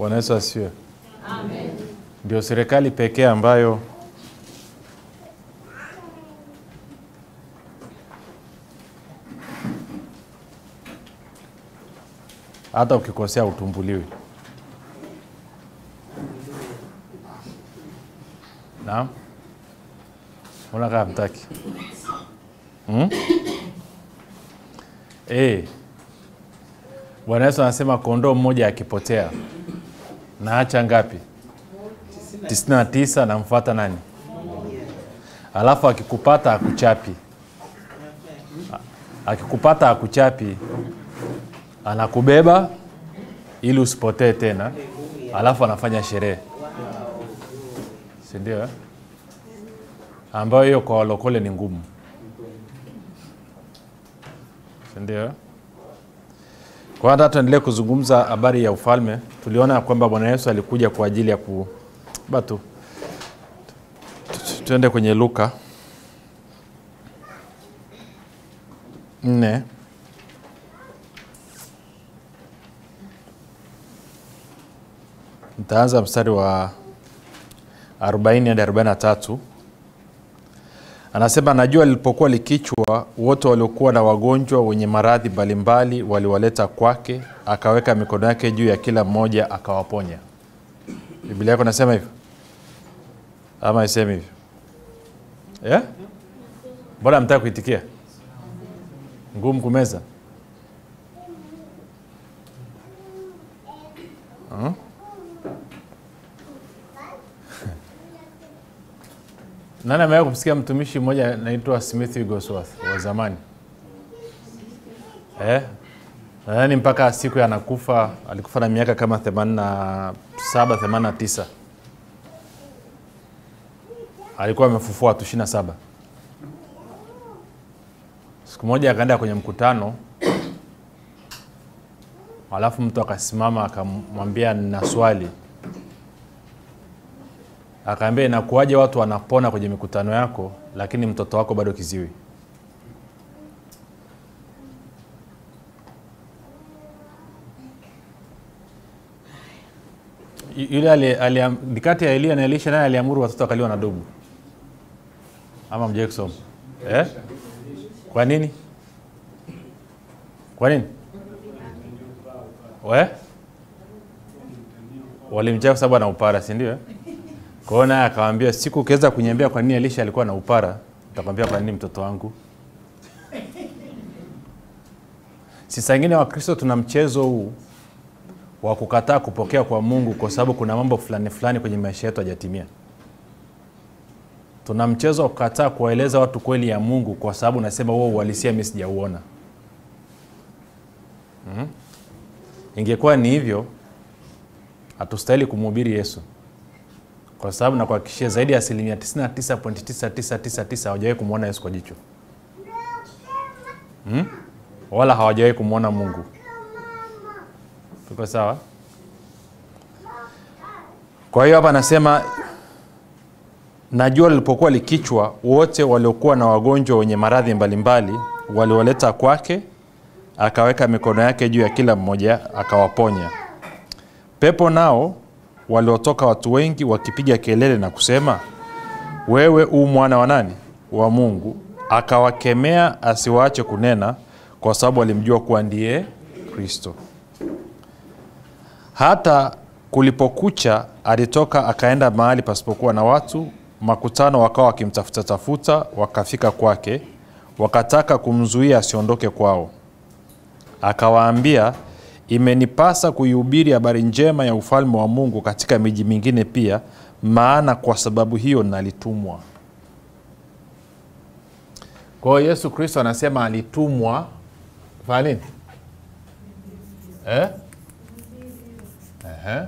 Bwana Yesu asifiwe. Ndio serikali pekee ambayo hata ukikosea utumbuliwi. Naam, mbona kama mtaki hmm? Eh, Bwana Yesu anasema kondoo mmoja akipotea naacha ngapi? tisini na tisa namfuata nani? Alafu akikupata akuchapi, akikupata akuchapi, anakubeba ili usipotee tena, alafu anafanya sherehe, sindio eh? Ambayo hiyo kwa walokole ni ngumu, sindio eh? Kwa hata tuendelee kuzungumza habari ya ufalme, tuliona kwamba Bwana Yesu alikuja kwa ajili ya ku batu. Tuende kwenye Luka nne nitaanza mstari wa 40 hadi 43. Anasema, najua lilipokuwa likichwa, wote waliokuwa na wagonjwa wenye maradhi mbalimbali waliwaleta kwake, akaweka mikono yake juu ya kila mmoja akawaponya. Biblia yako nasema hivyo ama isemi hivyo yeah? Mbona mtaka kuitikia? Ngumu kumeza Hmm? Nani amewahi kumsikia mtumishi mmoja anaitwa Smith Wigglesworth wa zamani eh? Nadhani mpaka siku ya anakufa alikufa na miaka kama 87 89. Alikuwa amefufua watu 27. Siku moja akaenda kwenye mkutano, alafu mtu akasimama akamwambia, nina swali. Akaambia, inakuwaje watu wanapona kwenye mikutano yako, lakini mtoto wako bado kiziwi? Yule kati ya Elia na Elisha, naye aliamuru watoto akaliwa na dubu, ama mjee kusoma eh? Kwa nini? Kwa nini? We? Walimjaa kwa sababu ana upara, si ndio? eh? Kwa hiyo naye akawambia, siku ukiweza kuniambia kwa nini Elisha alikuwa na upara, nitakwambia kwa nini mtoto wangu. Si saa ingine Wakristo tuna mchezo huu wa kukataa kupokea kwa Mungu kwa sababu kuna mambo fulani fulani kwenye maisha yetu hajatimia. Tuna mchezo wa kukataa kuwaeleza watu kweli ya Mungu kwa sababu nasema huo uhalisia mimi sijauona. Mhm. Ingekuwa ni hivyo, hatustahili kumhubiri Yesu kwa sababu nakuhakikishia zaidi ya asilimia 99.9999 hawajawahi kumwona Yesu kwa jicho hmm? wala hawajawahi kumwona Mungu. Tuko sawa? Kwa hiyo hapa anasema na jua lilipokuwa likichwa, wote waliokuwa na wagonjwa wenye maradhi mbalimbali waliwaleta kwake, akaweka mikono yake juu ya kila mmoja akawaponya. Pepo nao waliotoka watu wengi wakipiga kelele na kusema, wewe u mwana wa nani? Wa Mungu. Akawakemea asiwaache kunena, kwa sababu alimjua kuwa ndiye Kristo. Hata kulipokucha, alitoka akaenda mahali pasipokuwa na watu, makutano wakawa wakimtafuta tafuta, wakafika kwake, wakataka kumzuia asiondoke kwao. Akawaambia, imenipasa kuihubiri habari njema ya ufalme wa Mungu katika miji mingine pia, maana kwa sababu hiyo nalitumwa. Kwa Yesu Kristo anasema alitumwa kufanya nini? Eh? eh?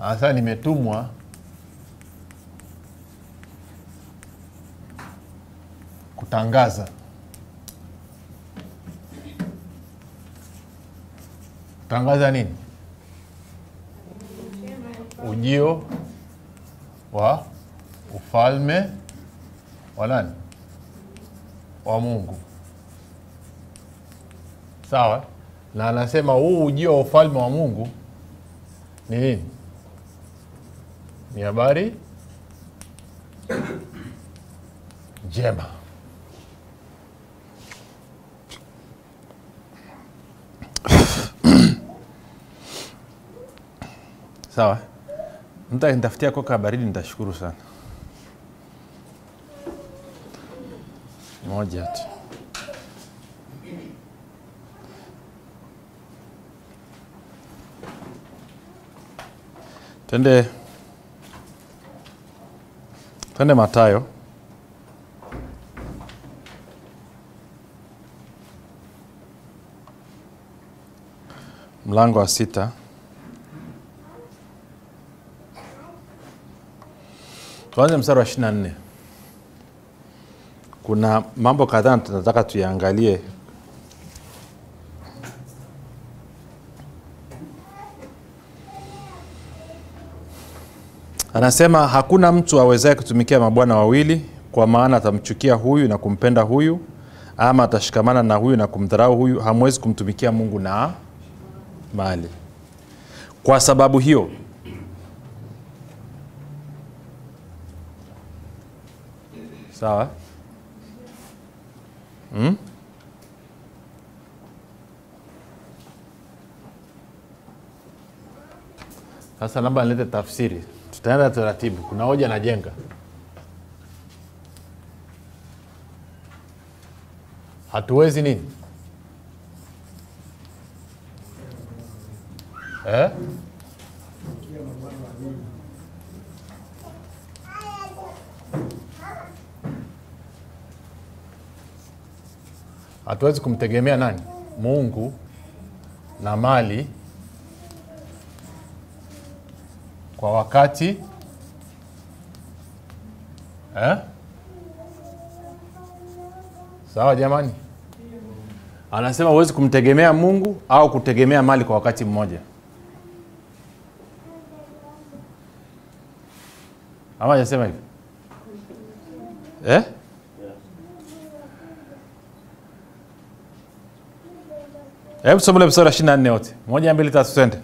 asa nimetumwa kutangaza kutangaza nini? Ujio wa ufalme wa nani? Wa Mungu. Sawa, na anasema huu ujio wa ufalme wa Mungu ni nini ni habari njema sawa. Mtu akinitafutia koka ya baridi nitashukuru sana. Moja tu. Twende twende matayo mlango wa sita tuanze mstari wa ishiri na nne. Kuna mambo kadhaa tunataka tuyaangalie. Anasema hakuna mtu awezaye kutumikia mabwana wawili kwa maana atamchukia huyu na kumpenda huyu ama atashikamana na huyu na kumdharau huyu. Hamwezi kumtumikia mungu na mali. Kwa sababu hiyo sawa? Hmm? sasa namba nilete tafsiri. Tutaenda taratibu. Kuna hoja najenga. Hatuwezi nini? Eh? Hatuwezi kumtegemea nani mungu na mali kwa wakati eh? sawa jamani anasema huwezi kumtegemea mungu au kutegemea mali kwa wakati mmoja ama ajasema hivi eh? Hebu tusomele mstari wa na nne wote. Moja mbili tatu twende.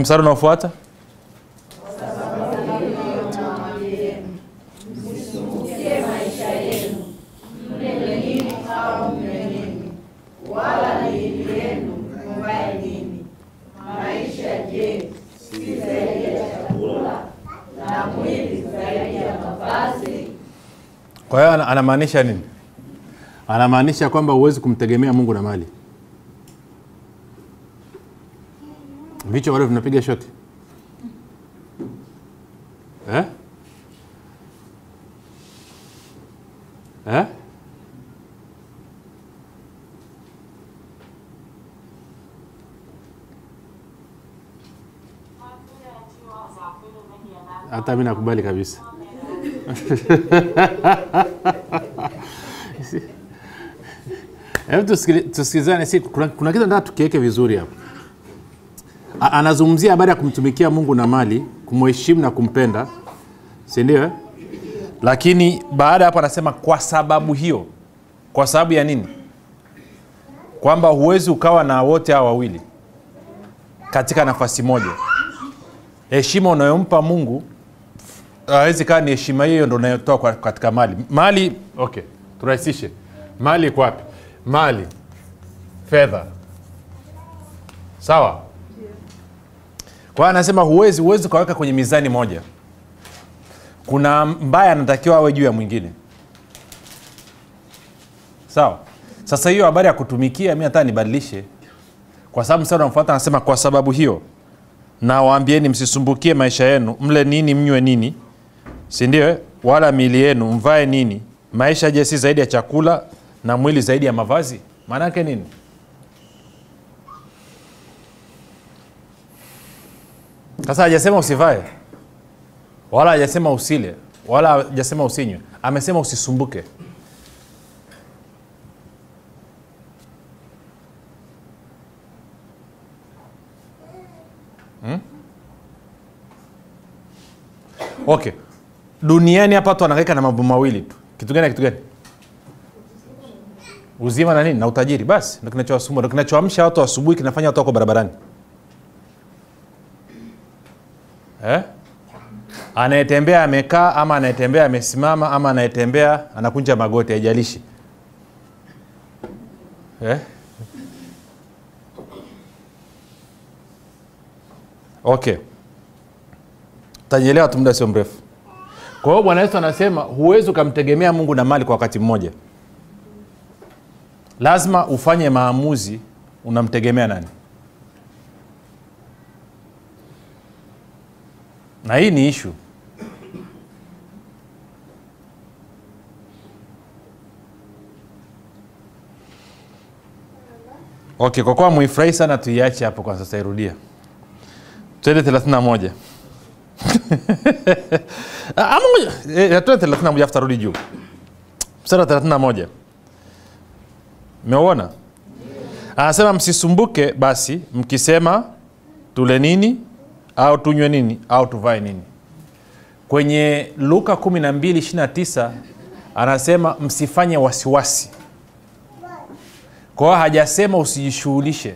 Mstari unaofuata kwa hiyo anamaanisha nini anamaanisha kwamba huwezi kumtegemea mungu na mali vichwa bado vinapiga shoti eh? Eh? hata mi nakubali kabisa hebu tusikili- tusikilizane si kuna, kuna kitu nataka tukiweke vizuri hapa. Anazungumzia habari ya kumtumikia mungu na mali kumheshimu na kumpenda si ndio? lakini baada ya hapo anasema kwa sababu hiyo. Kwa sababu ya nini? Kwamba huwezi ukawa na wote hawa wawili katika nafasi moja. Heshima unayompa mungu awezi kaa ni heshima hiyo ndo unayotoa katika mali. Mali okay turahisishe. Mali iko wapi? Mali fedha. Sawa? Kwa hiyo anasema huwezi huwezi ukaweka kwenye mizani moja. Kuna mbaya anatakiwa awe juu ya mwingine. Sawa? Sasa hiyo habari ya kutumikia mi hata nibadilishe. Kwa sababu msara unamfuata anasema kwa sababu hiyo nawaambieni msisumbukie maisha yenu. Mle nini mnywe nini si ndio? Eh? Wala miili yenu mvae nini? Maisha je, si zaidi ya chakula na mwili zaidi ya mavazi? Maana yake nini? Sasa hajasema usivae, wala hajasema usile, wala hajasema usinywe, amesema usisumbuke. Hmm? Okay duniani hapa watu wanahangaika na mambo mawili tu. Kitu gani na kitu gani? Uzima na nini? Na utajiri. Basi ndo kinachowasumbua ndo kinachoamsha watu asubuhi kinafanya watu wako barabarani. Eh? anayetembea amekaa ama anayetembea amesimama ama anayetembea anakunja magoti haijalishi. Eh? okay. Tajielewa tu muda sio mrefu kwa hiyo bwana yesu anasema huwezi ukamtegemea mungu na mali kwa wakati mmoja. Lazima ufanye maamuzi unamtegemea nani? Na hii ni ishu okay kwa kuwa muifurahi sana tuiache hapo kwa sasa irudia. Twende 31 twende 31 afu tarudi juu. Mstari wa 31 meuona anasema msisumbuke basi mkisema tule nini au tunywe nini au tuvae nini. Kwenye luka 1229 anasema msifanye wasiwasi. Kwa hiyo hajasema usijishughulishe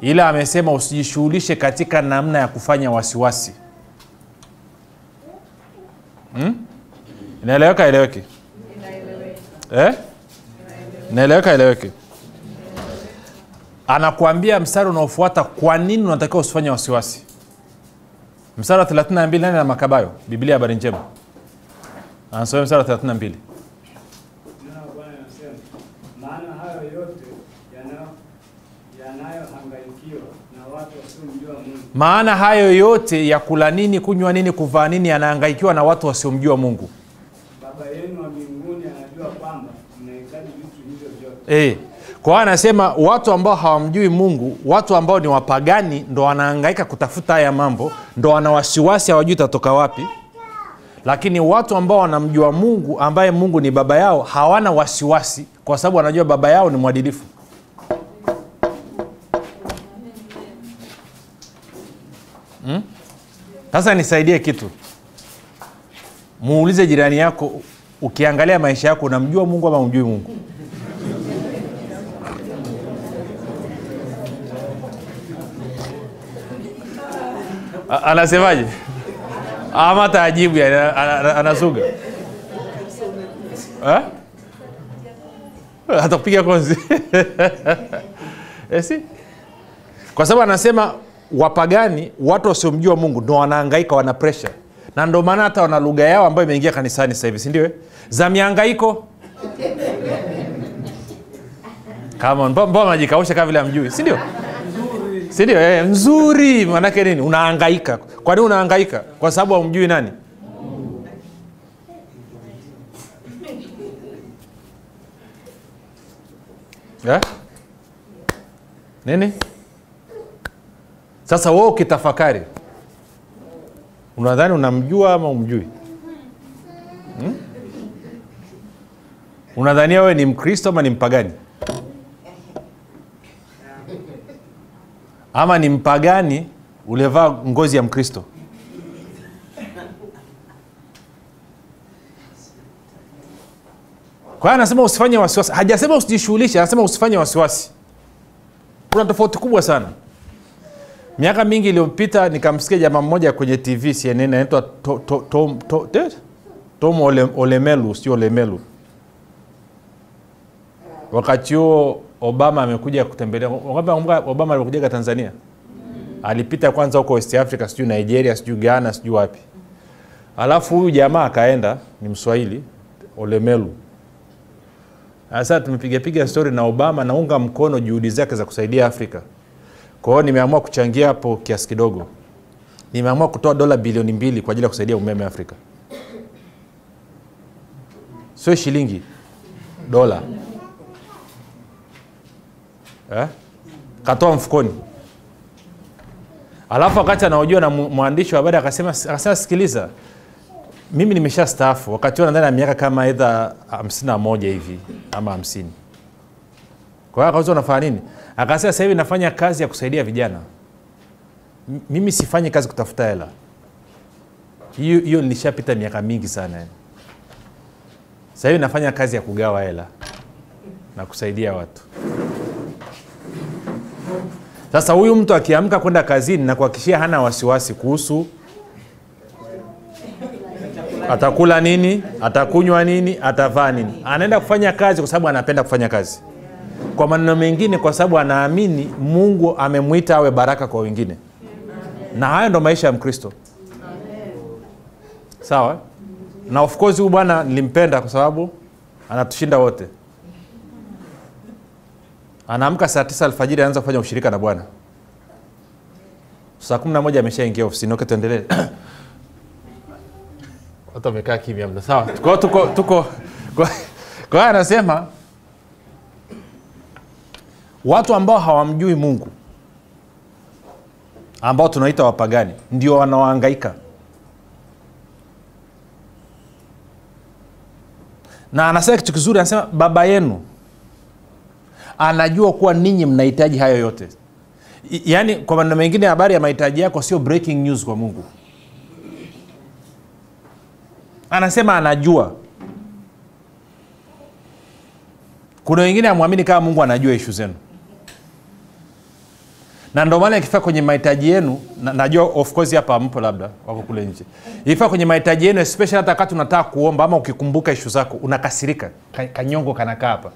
ila amesema usijishughulishe katika namna ya kufanya wasiwasi hmm? inaeleweka eleweki eh? inaeleweka eleweki anakuambia mstari unaofuata kwa nini unatakiwa usifanye wasiwasi? Mstari wa 32 nani na makabayo biblia habari njema. Anasomea mstari wa 32 Neno la Bwana linasema, maana hayo yote yana- yanayohangaikiwa na watu wasiomjua Mungu, maana hayo yote ya kula nini kunywa nini kuvaa nini yanaangaikiwa na watu wasiomjua mungu Baba yenu wa mbinguni anajua kwamba mnahitaji vitu hivyo vyote. e. kwa hiyo anasema watu ambao hawamjui mungu watu ambao ni wapagani ndo wanaangaika kutafuta haya mambo ndo wana wasiwasi hawajui tatoka wapi lakini watu ambao wanamjua mungu ambaye mungu ni baba yao hawana wasiwasi kwa sababu wanajua baba yao ni mwadilifu Hmm? sasa nisaidie kitu. Muulize jirani yako ukiangalia maisha yako unamjua mungu ama umjui mungu? Anasemaje? Ama taajibu yani, ana- ana- anasuga? Eh? atakupiga konzi. Esi kwa sababu anasema wapagani watu wasiomjua mungu ndo wanaangaika wana presha na ndo maana hata wana lugha yao ambayo imeingia kanisani sasa hivi sindio za miangaiko mbona najikausha kama vile amjui sindio sindio eh, nzuri manake nini? Unaangaika kwa nini unaangaika kwa sababu hamjui nani? Eh? nini sasa wewe ukitafakari unadhani unamjua ama umjui hmm? unadhania wewe ni mkristo ama ni mpagani? Ama ni mpagani ulevaa ngozi ya mkristo? Kwa hiyo anasema usifanye wasiwasi. Hajasema usijishughulishe anasema usifanye wasiwasi. Kuna tofauti kubwa sana miaka mingi iliyopita nikamsikia jamaa mmoja kwenye tv cnn anaitwa tom, tom, tom, to, eh? tom Ole, olemelu sio olemelu? Wakati huo obama amekuja kutembelea obama alikujaga tanzania? Alipita kwanza huko west africa sijui nigeria sijui ghana sijui wapi. Alafu huyu jamaa akaenda ni mswahili olemelu. Sasa tumepigapiga stori na obama naunga mkono juhudi zake za kusaidia afrika kwa hiyo nimeamua kuchangia hapo kiasi kidogo. Nimeamua kutoa dola bilioni mbili kwa ajili ya kusaidia umeme afrika. Sio shilingi dola. Eh? katoa mfukoni. Alafu wakati anaojua na mwandishi wa habari akasema akasema sikiliza mimi nimesha staafu wakati huo nadhani ya miaka kama na moja hivi ama hamsini kwa hiyo akauza unafanya nini? Akasema sasa hivi nafanya kazi ya kusaidia vijana. M- mimi sifanyi kazi kutafuta hela. Hiyo hiyo nilishapita miaka mingi sana sasa hivi nafanya kazi ya kugawa hela na kusaidia watu. Sasa huyu mtu akiamka kwenda kazini na kuhakikishia hana wasiwasi kuhusu atakula nini atakunywa nini atavaa nini. Anaenda kufanya kazi kwa sababu anapenda kufanya kazi kwa maneno mengine kwa sababu anaamini mungu amemwita awe baraka kwa wengine. Na hayo ndo maisha ya mkristo. Sawa? Na of course huyu bwana nilimpenda kwa sababu anatushinda wote. Anaamka saa tisa alfajiri anaanza kufanya ushirika na bwana. Saa kumi na moja ameshaingia ofisini. Oke tuendelee. Watu wamekaa kimya mna sawa. Tuko tuko tuko kwa kwa hiyo anasema watu ambao hawamjui mungu ambao tunaita wapagani ndio wanaohangaika. Na anasema kitu kizuri anasema baba yenu anajua kuwa ninyi mnahitaji hayo yote. Yaani kwa maneno mengine habari ya mahitaji yako sio breaking news kwa mungu. Anasema anajua. Kuna wengine amwamini kama mungu anajua ishu zenu na ndio maana ikifika kwenye mahitaji yenu na, najua of course hapa mpo labda wako kule nje. Ikifika kwenye mahitaji yenu especially hata wakati unataka kuomba ama ukikumbuka ishu zako unakasirika. Ka- kanyongo kanakaa hapa.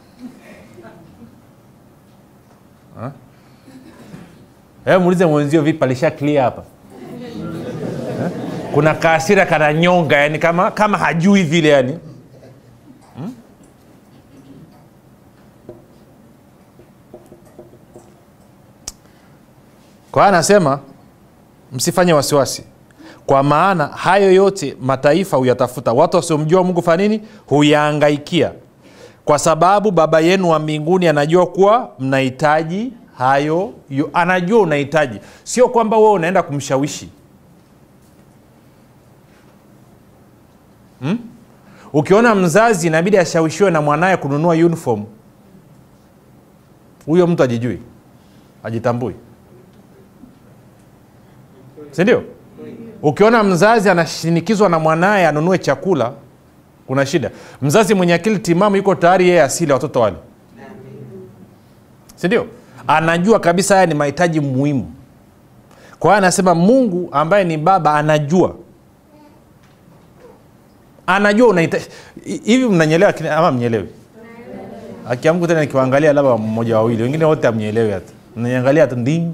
Ha? Hebu muulize mwenzio vipi? Alisha clear hapa. Kuna kaasira kananyonga yani kama kama hajui vile yani kwa hiyo anasema msifanye wasiwasi. Kwa maana hayo yote mataifa huyatafuta. Watu wasiomjua mungu fa nini? Kwa sababu baba yenu wa mbinguni anajua kuwa mnahitaji hayo yu, anajua unahitaji. Sio kwamba wewe unaenda kumshawishi. Hmm? ukiona mzazi inabidi ashawishiwe na mwanaye kununua uniform huyo mtu ajijui ajitambui sindio ukiona mzazi anashinikizwa na mwanaye anunue chakula kuna shida. Mzazi mwenye akili timamu yuko tayari yeye asili watoto wale. Sindio anajua kabisa haya ni mahitaji muhimu. Kwa hiyo anasema mungu ambaye ni baba anajua. Anajua unahitaji hivi mnanyelewa ama mnyelewi akiamku tena nikiwaangalia labda mmoja wawili wengine wote amnyelewi hata. Naangalia hata nding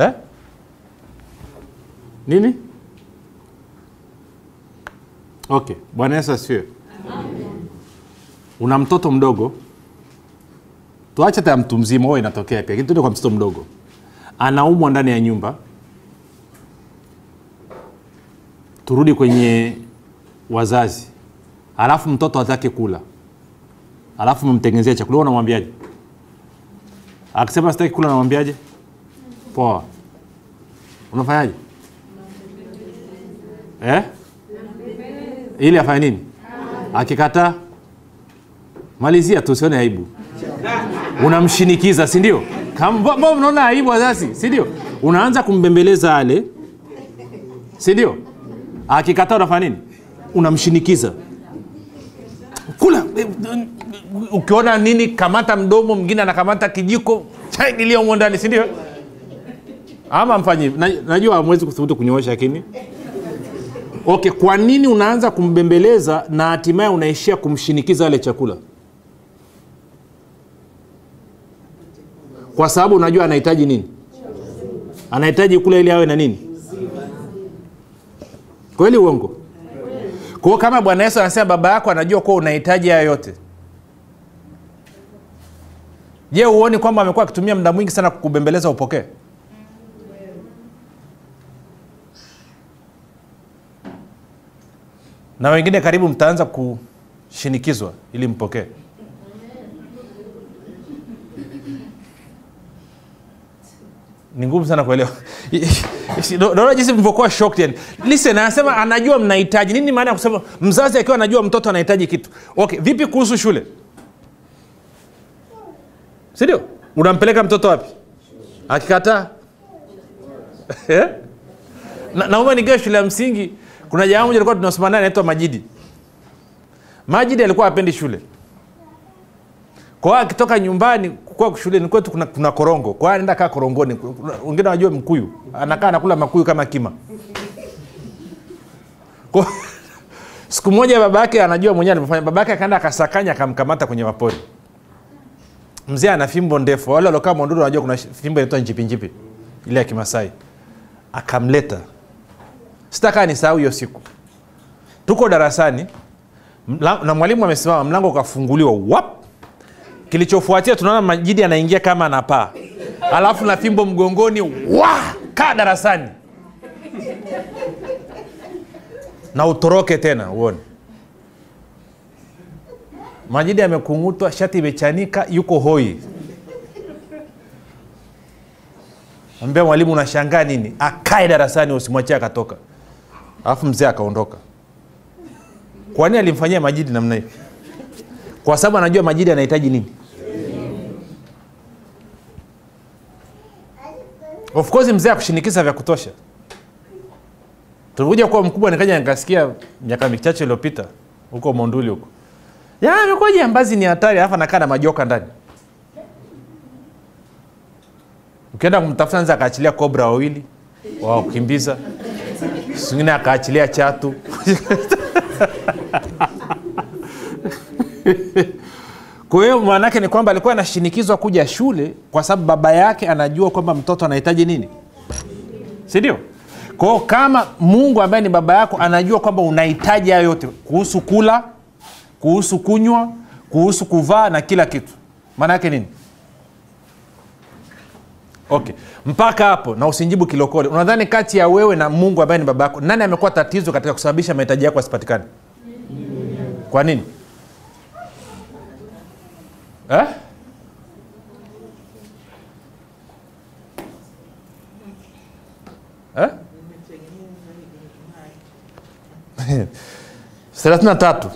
eh? nini? Okay bwana yesu asifiwe. Una mtoto mdogo? Tuache ta mtu mzima wewe inatokea pia tuende kwa mtoto mdogo. Anaumwa ndani ya nyumba. Turudi kwenye wazazi. Alafu mtoto atake kula. Alafu mmemtengenezea chakula unamwambiaje? Akisema sitaki kula namwambiaje poa. Unafanyaje? Eh? ili afanye nini? Akikataa malizia tu usione aibu. Unamshinikiza sindio mbona unaona aibu wazazi sindio unaanza kumbembeleza ale sindio akikataa unafanya nini? Unamshinikiza. Kula. Ukiona nini kamata mdomo mwingine anakamata kijiko chai humo ndani sindio ama mfanyi na, najua amwezi kuthubutu kunyoosha lakini. Okay kwa nini unaanza kumbembeleza na hatimaye unaishia kumshinikiza ale chakula? Kwa sababu unajua anahitaji nini? Anahitaji kula ili awe na nini? Kweli uongo? Kwao kama bwana yesu anasema baba yako anajua kuwa unahitaji haya yote. Je huoni kwamba amekuwa akitumia muda mwingi sana kukubembeleza upokee na wengine karibu mtaanza kushinikizwa ili mpokee. Ni ngumu sana kuelewa. Naona jinsi mlivyokuwa yani. listen anasema anajua mnahitaji. Nini maana ya kusema mzazi akiwa anajua mtoto anahitaji kitu? Okay vipi kuhusu shule? Sindio unampeleka mtoto wapi? Akikataa? Eh? Na- naomba nikiwa shule ya msingi kuna jamaa mmoja alikuwa tunasoma naye anaitwa majidi. Majidi alikuwa apendi shule. Kwa hiyo akitoka nyumbani kwa shuleni kwetu kuna, kuna korongo. Kwa hiyo anaenda kaa korongoni. Wengine wanajua mkuyu. Anakaa anakula makuyu kama kima. Kwa, siku moja babake anajua mwenyewe alivyofanya. Babake akaenda akasakanya akamkamata kwenye mapori. Mzee ana fimbo ndefu. Wale waliokaa Monduli wanajua kuna fimbo inaitwa njipi njipi, ile ya kimasai. Akamleta sitakaa nisahau hiyo siku. Tuko darasani na mwalimu amesimama mlango ukafunguliwa wap! Kilichofuatia tunaona majidi anaingia kama anapaa alafu na fimbo mgongoni wa! Kaa darasani. Na utoroke tena uone. Majidi amekungutwa shati imechanika yuko hoi. Ambia mwalimu unashangaa nini? Akae darasani usimwachie akatoka alafu mzee akaondoka. Kwani alimfanyia majidi namna hiyo kwa sababu anajua majidi anahitaji nini? Of course mzee akushinikiza vya kutosha. Tulikuja kuwa mkubwa nikaja nikasikia miaka michache iliyopita huko monduli huko. Amekuwa jambazi ni hatari alafu anakaa na majoka ndani. Ukienda kumtafuta nza akaachilia kobra wawili wa kukimbiza singine akaachilia chatu. Kwa hiyo maanaake ni kwamba alikuwa anashinikizwa kuja shule kwa sababu baba yake anajua kwamba mtoto anahitaji nini. Sindio kwao kama mungu ambaye ni baba yako anajua kwamba unahitaji hayo yote kuhusu kula kuhusu kunywa kuhusu kuvaa na kila kitu. Maana yake nini okay. Mpaka hapo na usinjibu kilokole. Unadhani kati ya wewe na mungu ambaye ni baba yako nani amekuwa tatizo katika kusababisha mahitaji yako asipatikane kwa nini? Eh? Eh? tatu.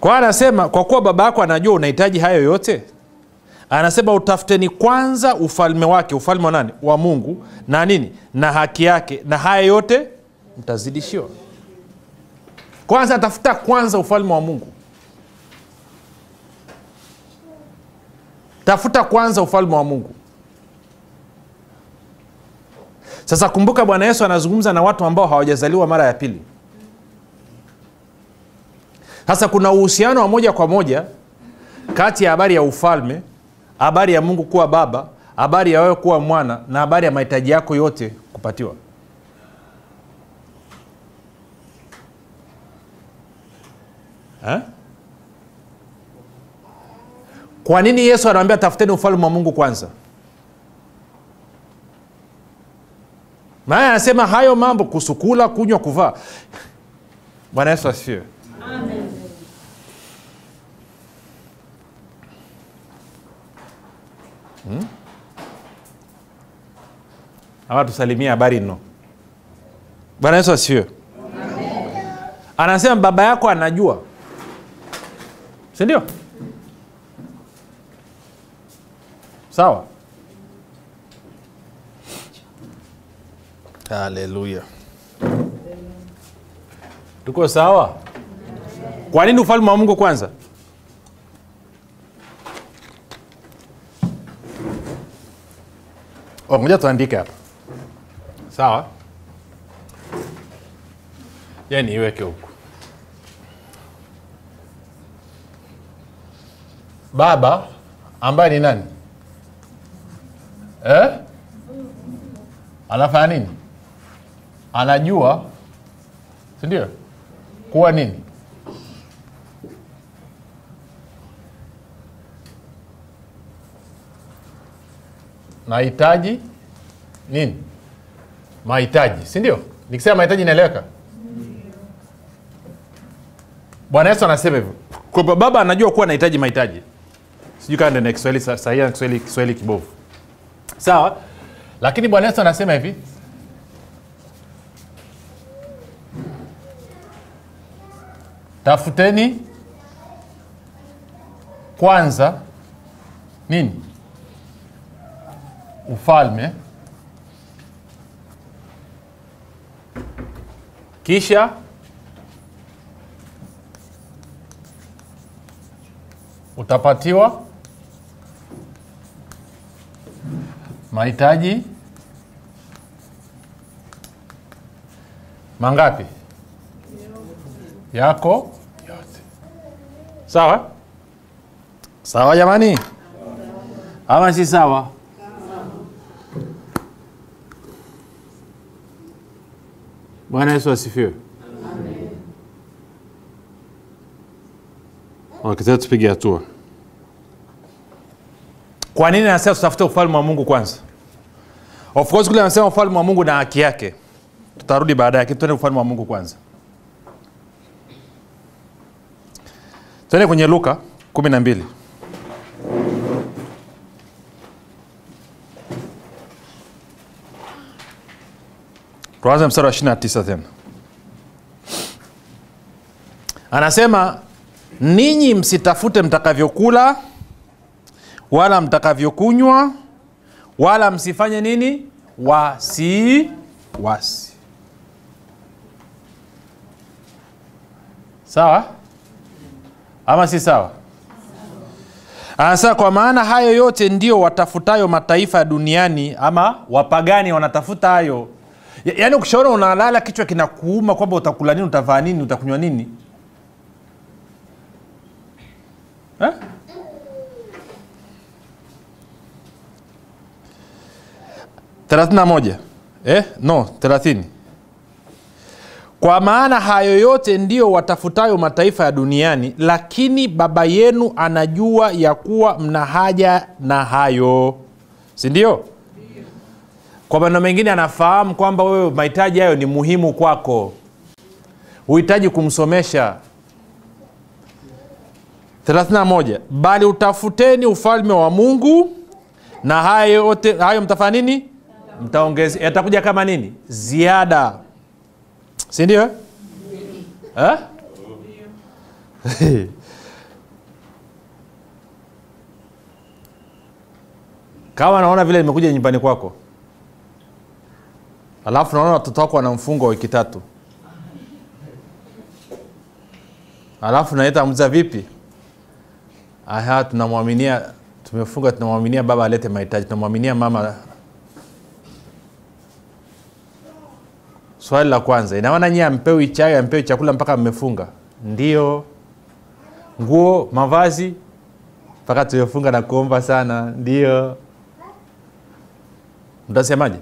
Kwa anasema kwa kuwa baba yako anajua unahitaji hayo yote anasema utafuteni kwanza ufalme wake ufalme wa nani? Wa mungu. Na nini? Na haki yake. Na haya yote mtazidishiwa. Kwanza tafuta kwanza ufalme wa mungu. Tafuta kwanza ufalme wa mungu. Sasa kumbuka bwana yesu anazungumza na watu ambao hawajazaliwa mara ya pili. Sasa kuna uhusiano wa moja kwa moja kati ya habari ya ufalme habari ya mungu kuwa baba habari ya wewe kuwa mwana na habari ya mahitaji yako yote kupatiwa. Ha? kwa nini yesu anawambia tafuteni ufalme wa mungu kwanza? Maana anasema hayo mambo kusukula kunywa kuvaa. Bwana yesu asifiwe hmm? ama tusalimie habari nno bwana yesu asifiwe. Anasema baba yako anajua. Sindio sawa. Haleluya tuko sawa? Kwa nini ufalme wa mungu kwanza ngoja tuandike hapa sawa. Yani iweke huku. Baba ambaye ni nani? Eh? anafanya nini? Anajua si ndio? kuwa nini nahitaji nini? Mahitaji si ndio? Nikisema mahitaji inaeleweka? Bwana yesu anasema hivyo. Kwamba baba anajua kuwa anahitaji mahitaji. Sijui kaa ndena kiswahili sa- sahihi kiswahili kiswahili kibovu. Sawa? Lakini bwana yesu anasema hivi. Tafuteni kwanza nini ufalme. Kisha utapatiwa mahitaji mangapi? Yako yote. Sawa? Sawa jamani? Ama si sawa bwana yesu asifiwe. Wakitaka tupige hatua. Kwa nini anasema tutafute ufalme wa mungu kwanza? Of course kule anasema ufalme wa mungu na haki yake. Tutarudi baadaye lakini tuende ufalme wa mungu kwanza. Tuende kwenye luka kumi na mbili tuanze mstari wa 29 tena anasema ninyi msitafute mtakavyokula wala mtakavyokunywa wala msifanye nini? Wasi wasi sawa? Ama si sawa? Anasema kwa maana hayo yote ndio watafutayo mataifa duniani ama wapagani wanatafuta hayo Ya- yaani ukishaona unalala kichwa kinakuuma kwamba utakula nini utavaa nini utakunywa nini? Eh? thelathini na moja. Eh? no thelathini. Kwa maana hayo yote ndiyo watafutayo mataifa ya duniani lakini baba yenu anajua ya kuwa mna haja na hayo. Si ndio kwa maneno mengine anafahamu kwamba wewe mahitaji hayo ni muhimu kwako. Huhitaji kumsomesha. 31 bali utafuteni ufalme wa mungu na hayo yote hayo mtafanya nini? Mtaongeze yatakuja kama nini? Ziada. Si ndio eh? kama naona vile nimekuja nyumbani kwako alafu naona watoto wako wana mfungo wa wiki tatu. Alafu naita mza vipi? Aha tunamwaminia tumefunga tunamwaminia baba alete mahitaji tunamwaminia mama. Swali la kwanza inaona nyie ampewi chai ampewi chakula mpaka mmefunga? Ndio. Nguo mavazi mpaka tumefunga na kuomba sana. Ndio. Mtasemaje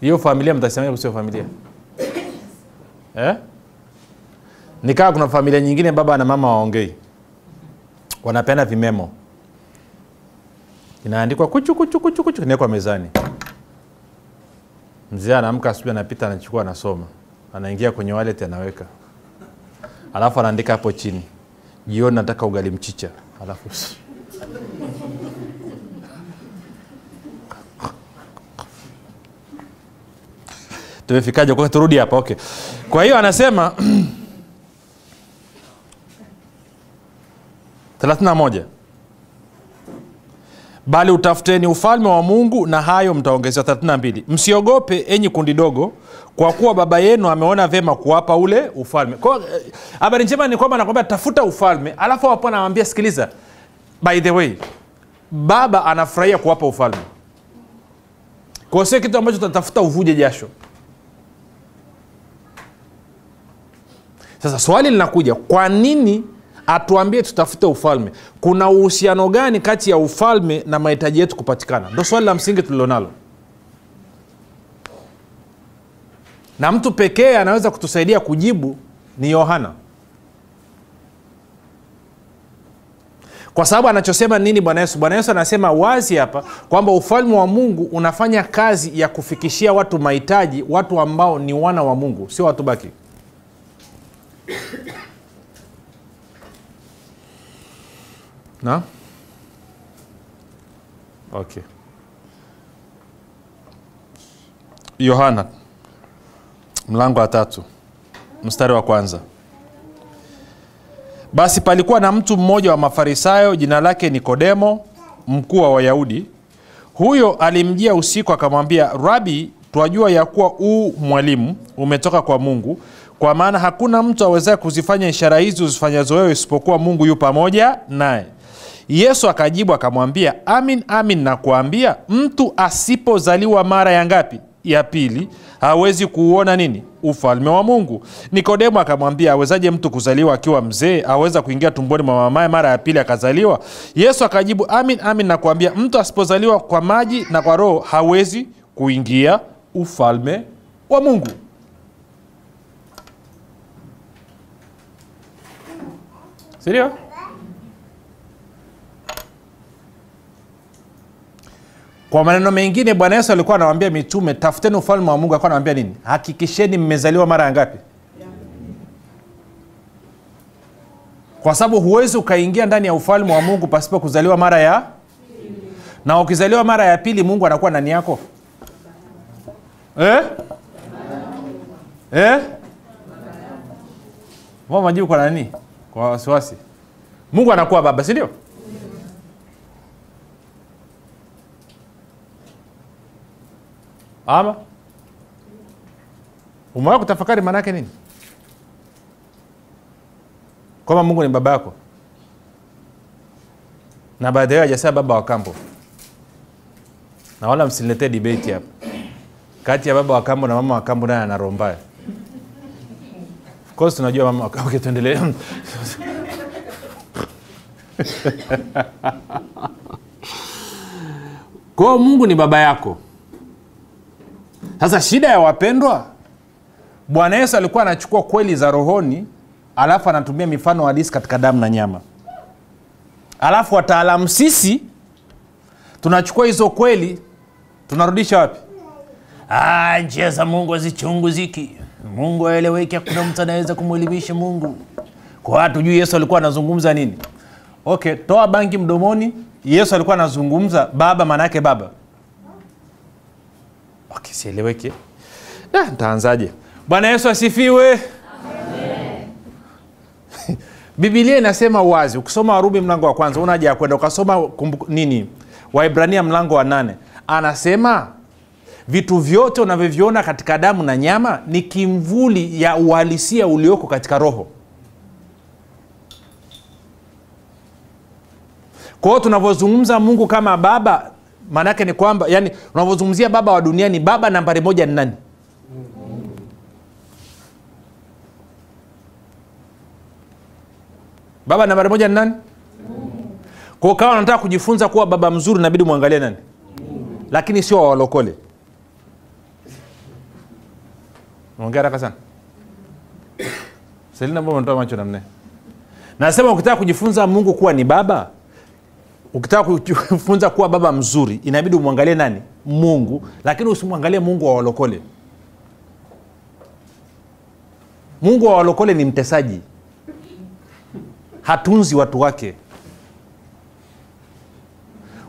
hiyo familia mtasemaje kusio familia? Eh? nikaa kuna familia nyingine baba na mama waongei wanapeana vimemo. Inaandikwa kuchu kuchu kuchu kuchu inawekwa mezani. Mzee anaamka asubuhi anapita anachukua anasoma. Anaingia kwenye wallet anaweka. Alafu anaandika hapo chini. Jioni nataka ugali mchicha. Alafu tumefikaje? Kwa turudi hapa okay. Kwa hiyo anasema 31 bali utafuteni ufalme wa mungu na hayo mtaongezewa. 32 msiogope enyi kundi dogo kwa kuwa baba yenu ameona vema kuwapa ule ufalme. Kwa eh, habari njema ni kwamba anakwambia tafuta ufalme. Alafu hapo anawambia sikiliza by the way baba anafurahia kuwapa ufalme. Kwa sio kitu ambacho tatafuta uvuje jasho sasa swali linakuja kwa nini atuambie tutafute ufalme? Kuna uhusiano gani kati ya ufalme na mahitaji yetu kupatikana? Ndo swali la msingi tulilonalo. Na mtu pekee anaweza kutusaidia kujibu ni yohana. Kwa sababu anachosema nini bwana yesu? Bwana yesu anasema wazi hapa kwamba ufalme wa mungu unafanya kazi ya kufikishia watu mahitaji watu ambao ni wana wa mungu sio watu baki na okay yohana mlango wa tatu mstari wa kwanza. Basi palikuwa na mtu mmoja wa mafarisayo jina lake nikodemo mkuu wa wayahudi. Huyo alimjia usiku akamwambia rabi twajua ya kuwa uu mwalimu umetoka kwa mungu kwa maana hakuna mtu awezaye kuzifanya ishara hizi uzifanyazo wewe isipokuwa mungu yu pamoja naye. Yesu akajibu akamwambia amin amin nakuambia mtu asipozaliwa mara ya ngapi? Ya pili. Hawezi kuuona nini? Ufalme wa mungu. Nikodemo akamwambia awezaje mtu kuzaliwa akiwa mzee? Aweza kuingia tumboni mwa mamaye mara ya pili akazaliwa? Yesu akajibu amin amin nakuambia mtu asipozaliwa kwa maji na kwa roho hawezi kuingia ufalme wa mungu sindio kwa maneno mengine bwana yesu alikuwa anawaambia mitume tafuteni ufalme wa mungu. Alikuwa anawaambia nini? Hakikisheni mmezaliwa mara ya ngapi? Kwa sababu huwezi ukaingia ndani ya ufalme wa mungu pasipo kuzaliwa mara ya na ukizaliwa mara ya pili mungu anakuwa ndani yako. Eh? Eh? Majibu kwa nani kwa wasiwasi. Mungu anakuwa baba sindio ama? Umewahi kutafakari maana yake nini? Kwamba mungu ni baba yako. Na baadhi yao hajasema baba wa kambo. Na wala debate hapa. Kati ya baba wa kambo na mama wa kambo naye ana roho mbaya. Of course tunajua mama okay, tuendelee. Kwa hiyo mungu ni baba yako. Sasa shida ya wapendwa bwana yesu alikuwa anachukua kweli za rohoni alafu anatumia mifano halisi katika damu na nyama. Alafu wataalamu sisi tunachukua hizo kweli tunarudisha wapi? Ah, njia za mungu hazichunguziki mungu aeleweke, hakuna mtu anaweza kumwelimisha mungu. Kwa watu juu yesu alikuwa anazungumza nini. Okay toa bangi mdomoni. Yesu alikuwa anazungumza baba manake baba. Okay, sieleweke Da, ntaanzaje bwana yesu asifiwe. Biblia inasema wazi ukisoma warumi mlango wa kwanza una haja ya kwenda ukasoma kumbu, nini? Waibrania mlango wa nane. Anasema vitu vyote unavyoviona katika damu na nyama ni kimvuli ya uhalisia ulioko katika roho. Kwa hiyo tunavyozungumza mungu kama baba maanaake ni kwamba yani unavyozungumzia baba wa duniani baba nambari moja ni nani? Baba nambari moja ni nani? Kwao kawa nataka kujifunza kuwa baba mzuri nabidi mwangalie nani? Lakini sio wawalokole ongea haraka sana. Selina mbona unatoa macho namna? nasema ukitaka kujifunza mungu kuwa ni baba ukitaka kujifunza kuwa baba mzuri inabidi umwangalie nani? Mungu lakini usimwangalie mungu wa walokole. Mungu wa walokole ni mtesaji. Hatunzi watu wake.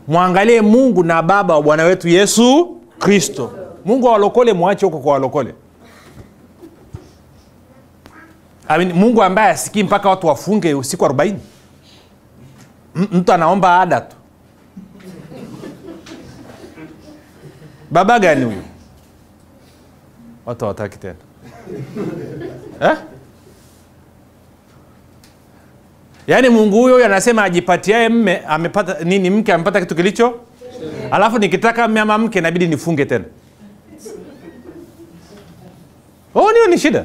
Mwangalie mungu na baba wa bwana wetu yesu kristo. Mungu wa walokole mwache huko kwa walokole I mean, mungu ambaye asikii mpaka watu wafunge usiku arobaini? Mtu anaomba ada tu. Baba gani huyu? Watu hawataki tena. Eh? yaani mungu huyo huyo anasema ajipatiae mme amepata nini mke amepata kitu kilicho? Alafu nikitaka mme ama mke inabidi nifunge tena. Oh, nio ni shida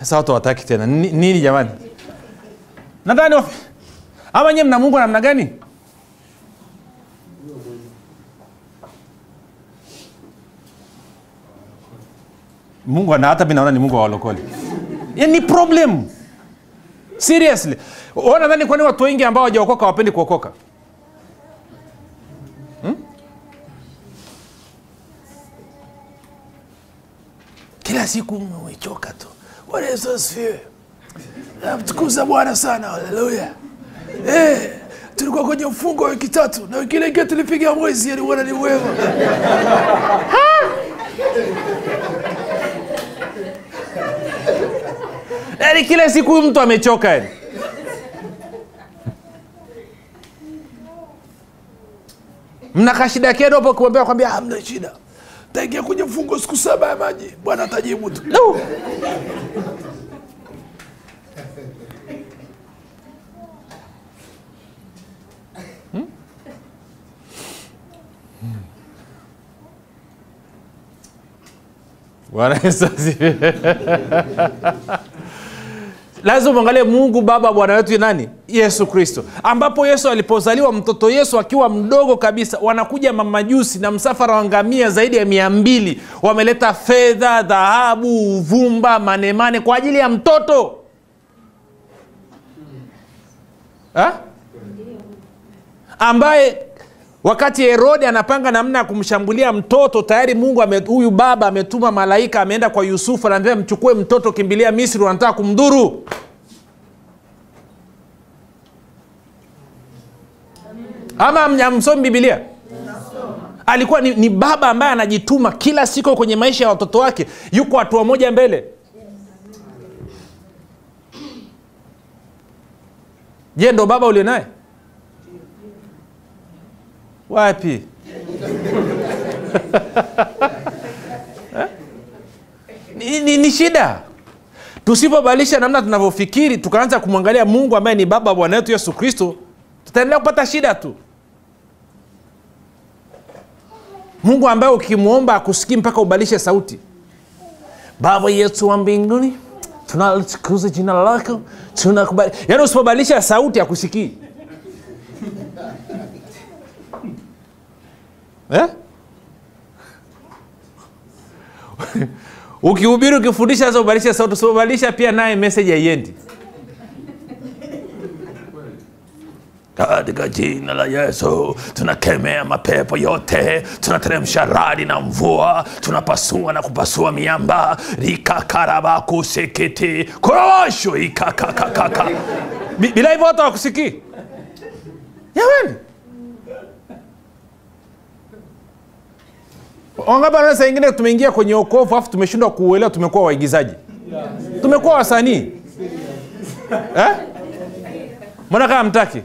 sasa watu wataki tena. Ni- nini jamani? Nadhani ama nyie mna mungu namna gani? Mungu ana hata mi naona ni mungu wa walokole. Ni problem. Seriously. Nadhani kwani watu wengi ambao wajaokoka wapendi kuokoka? Hmm? kila siku umechoka tu bwana yesu asifiwe. Namtukuza bwana sana haleluya. Eh, tulikuwa kwenye mfungo wa wiki tatu na wiki ile tulipiga mwezi yani bwana ni mwema. Yaani kila siku huyu mtu amechoka yani. Mna kashida hapo ukimwambia kwambia hamna shida taingia kwenye mfungo siku saba ya maji. Bwana atajibu tu. No. bwana yesu asifiwe lazima mwangalie mungu baba bwana wetu nani? Yesu kristo. Ambapo yesu alipozaliwa mtoto yesu akiwa mdogo kabisa wanakuja mamajusi na msafara wa ngamia zaidi ya mia mbili. Wameleta fedha dhahabu uvumba manemane kwa ajili ya mtoto. Ha? ambaye wakati herode anapanga namna ya kumshambulia mtoto tayari mungu huyu baba ametuma malaika ameenda kwa yusufu anaambia mchukue mtoto kimbilia misri wanataka kumdhuru. Ama amsomi bibilia alikuwa ni, ni baba ambaye anajituma kila siku kwenye maisha ya watoto wake. Yuko hatua moja mbele. Je ndo baba ulio naye wapi? Eh? ni, ni, ni shida. Tusipobadilisha namna tunavyofikiri tukaanza kumwangalia mungu ambaye ni baba wa bwana wetu yesu kristo tutaendelea kupata shida tu. Mungu ambaye ukimwomba akusikii mpaka ubadilishe sauti. Baba yetu wa mbinguni tunalitukuza jina lako tunakubali. Yaani usipobadilisha sauti akusikii eh? ukihubiri ukifundisha sasa ubadilisha sauti. Usipobadilisha pia naye message haiendi. Katika jina la yesu tunakemea mapepo yote. Tunateremsha radi na mvua. Tunapasua na kupasua miamba. Rikakarabakusikiti korowasho ikakakakaka Bi- bila hivyo watu wakusikii jamani wangapi wanaona saa ingine tumeingia kwenye okovu afu tumeshindwa kuuelewa tumekuwa waigizaji. Tumekuwa wasanii. Eh? mbona kama mtaki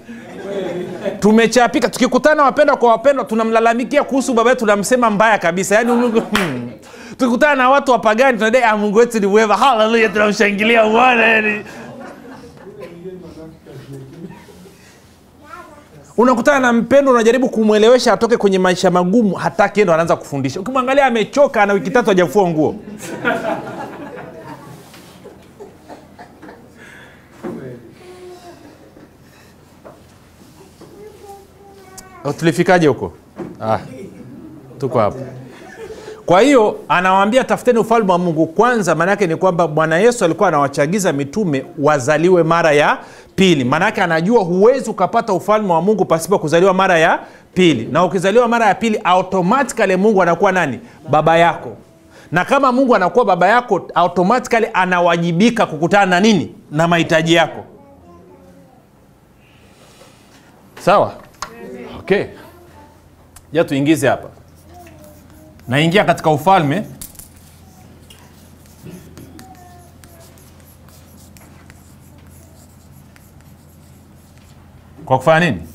tumechapika tukikutana wapendwa kwa wapendwa tunamlalamikia kuhusu baba yetu tunamsema mbaya kabisa. Yaani hmm. tukikutana na watu wapagani tunadai ah, mungu wetu ni mwema. Haleluya tunamshangilia bwana unakutana na mpendo unajaribu kumwelewesha atoke kwenye maisha magumu hataki ndo anaanza kufundisha. Ukimwangalia amechoka ana wiki tatu ajafua nguo. Oh, tulifikaje huko? Ah, tuko hapo kwa hiyo anawaambia tafuteni ufalme wa mungu kwanza. Maanaake ni kwamba bwana yesu alikuwa anawachagiza mitume wazaliwe mara ya pili. Maanaake anajua huwezi ukapata ufalme wa mungu pasipo kuzaliwa mara ya pili. Na ukizaliwa mara ya pili automatikali mungu anakuwa nani? Baba yako. Na kama mungu anakuwa baba yako automatikali anawajibika kukutana na nini? Na mahitaji yako. Sawa? Okay. Ja tuingize hapa naingia katika ufalme. Kwa kufanya nini?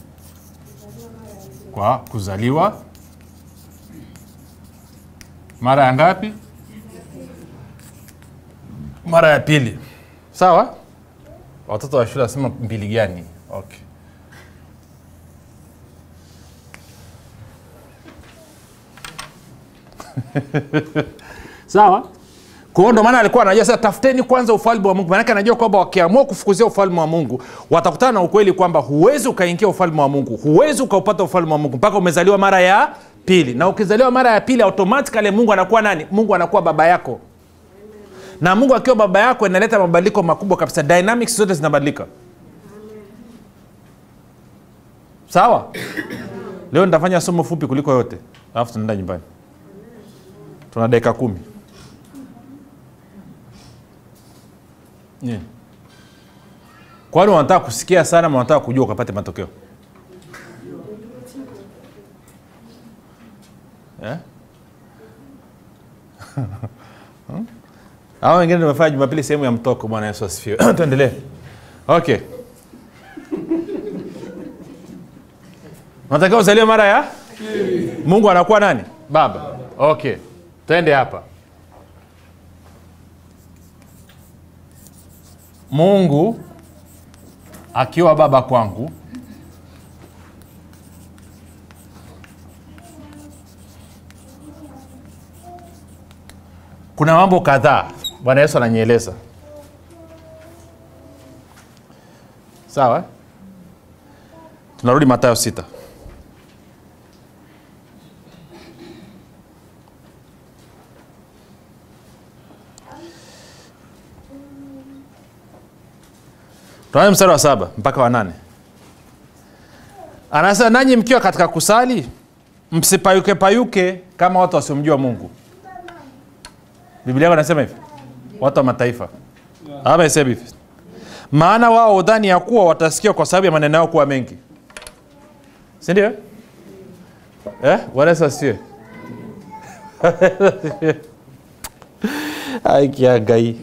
Kwa kuzaliwa. Mara ya ngapi? Mara ya pili. Sawa? Watoto wa shule wasema mbili gani? Okay sawa? Kwa hiyo ndo maana alikuwa anajua sasa tafuteni kwanza ufalme wa mungu. Maanake anajua kwamba wakiamua kufukuzia ufalme wa mungu watakutana na ukweli kwamba huwezi ukaingia ufalme wa mungu. Huwezi ukaupata ufalme wa mungu mpaka umezaliwa mara ya pili. Na ukizaliwa mara ya pili automatikali mungu anakuwa nani? Mungu anakuwa baba yako. Na mungu akiwa baba yako inaleta mabadiliko makubwa kabisa. Dynamics zote zinabadilika. Sawa? Leo nitafanya somo fupi kuliko yote. Alafu tunaenda nyumbani tuna dakika kumi. Kwani wanataka kusikia sana ma wanataka kujua ukapate matokeo? Yeah? Hmm? hao wengine tumefanya jumapili sehemu ya mtoko bwana yesu asifiwe. Tuendelee. Okay. Unatakiwa uzaliwe mara ya? Mungu anakuwa nani? Baba. Okay twende hapa. Mungu akiwa baba kwangu. Kuna mambo kadhaa. Bwana yesu ananieleza. Sawa? Tunarudi matayo sita tunaanza mstari wa saba mpaka wa nane. Anasema nanyi mkiwa katika kusali msipayuke payuke kama watu wasiomjua mungu. Biblia yako anasema hivi? Watu wa mataifa. Ama isema hivi. Maana wao udhani ya kuwa watasikia kwa sababu ya maneno yao kuwa mengi. Sindio eh? wanaesasiwe aikiagai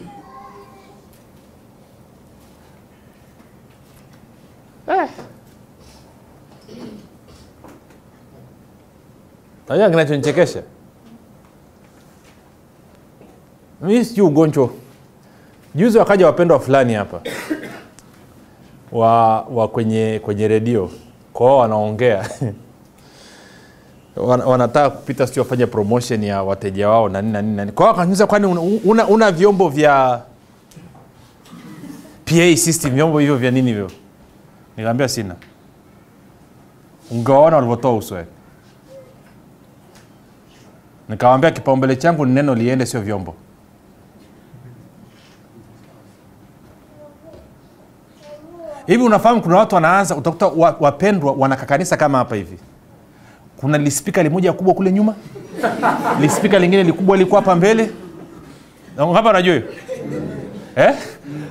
eh. najua kinachonichekesha? Mi sijui ugonjwa. Juzi wakaja wapendwa fulani hapa. Wa, wa kwenye kwenye redio. Kwao wanaongea. Wan- wanataka kupita sijui wafanye promotion ya wateja wao na nini na nini na nini. kwao wakaniuliza kwani una, una, una vyombo vya pa system vyombo hivyo vya nini hivyo nikaambia sina. Ungaona walivyotoa uso wake. nikawambia kipaumbele changu ni neno liende sio vyombo. Hivi unafahamu kuna watu wanaanza utakuta wapendwa wanakakanisa kama hapa hivi. Kuna lispika limoja kubwa kule nyuma lispika lingine likubwa liko hapa mbele. Hapa unajua hiyo? Eh?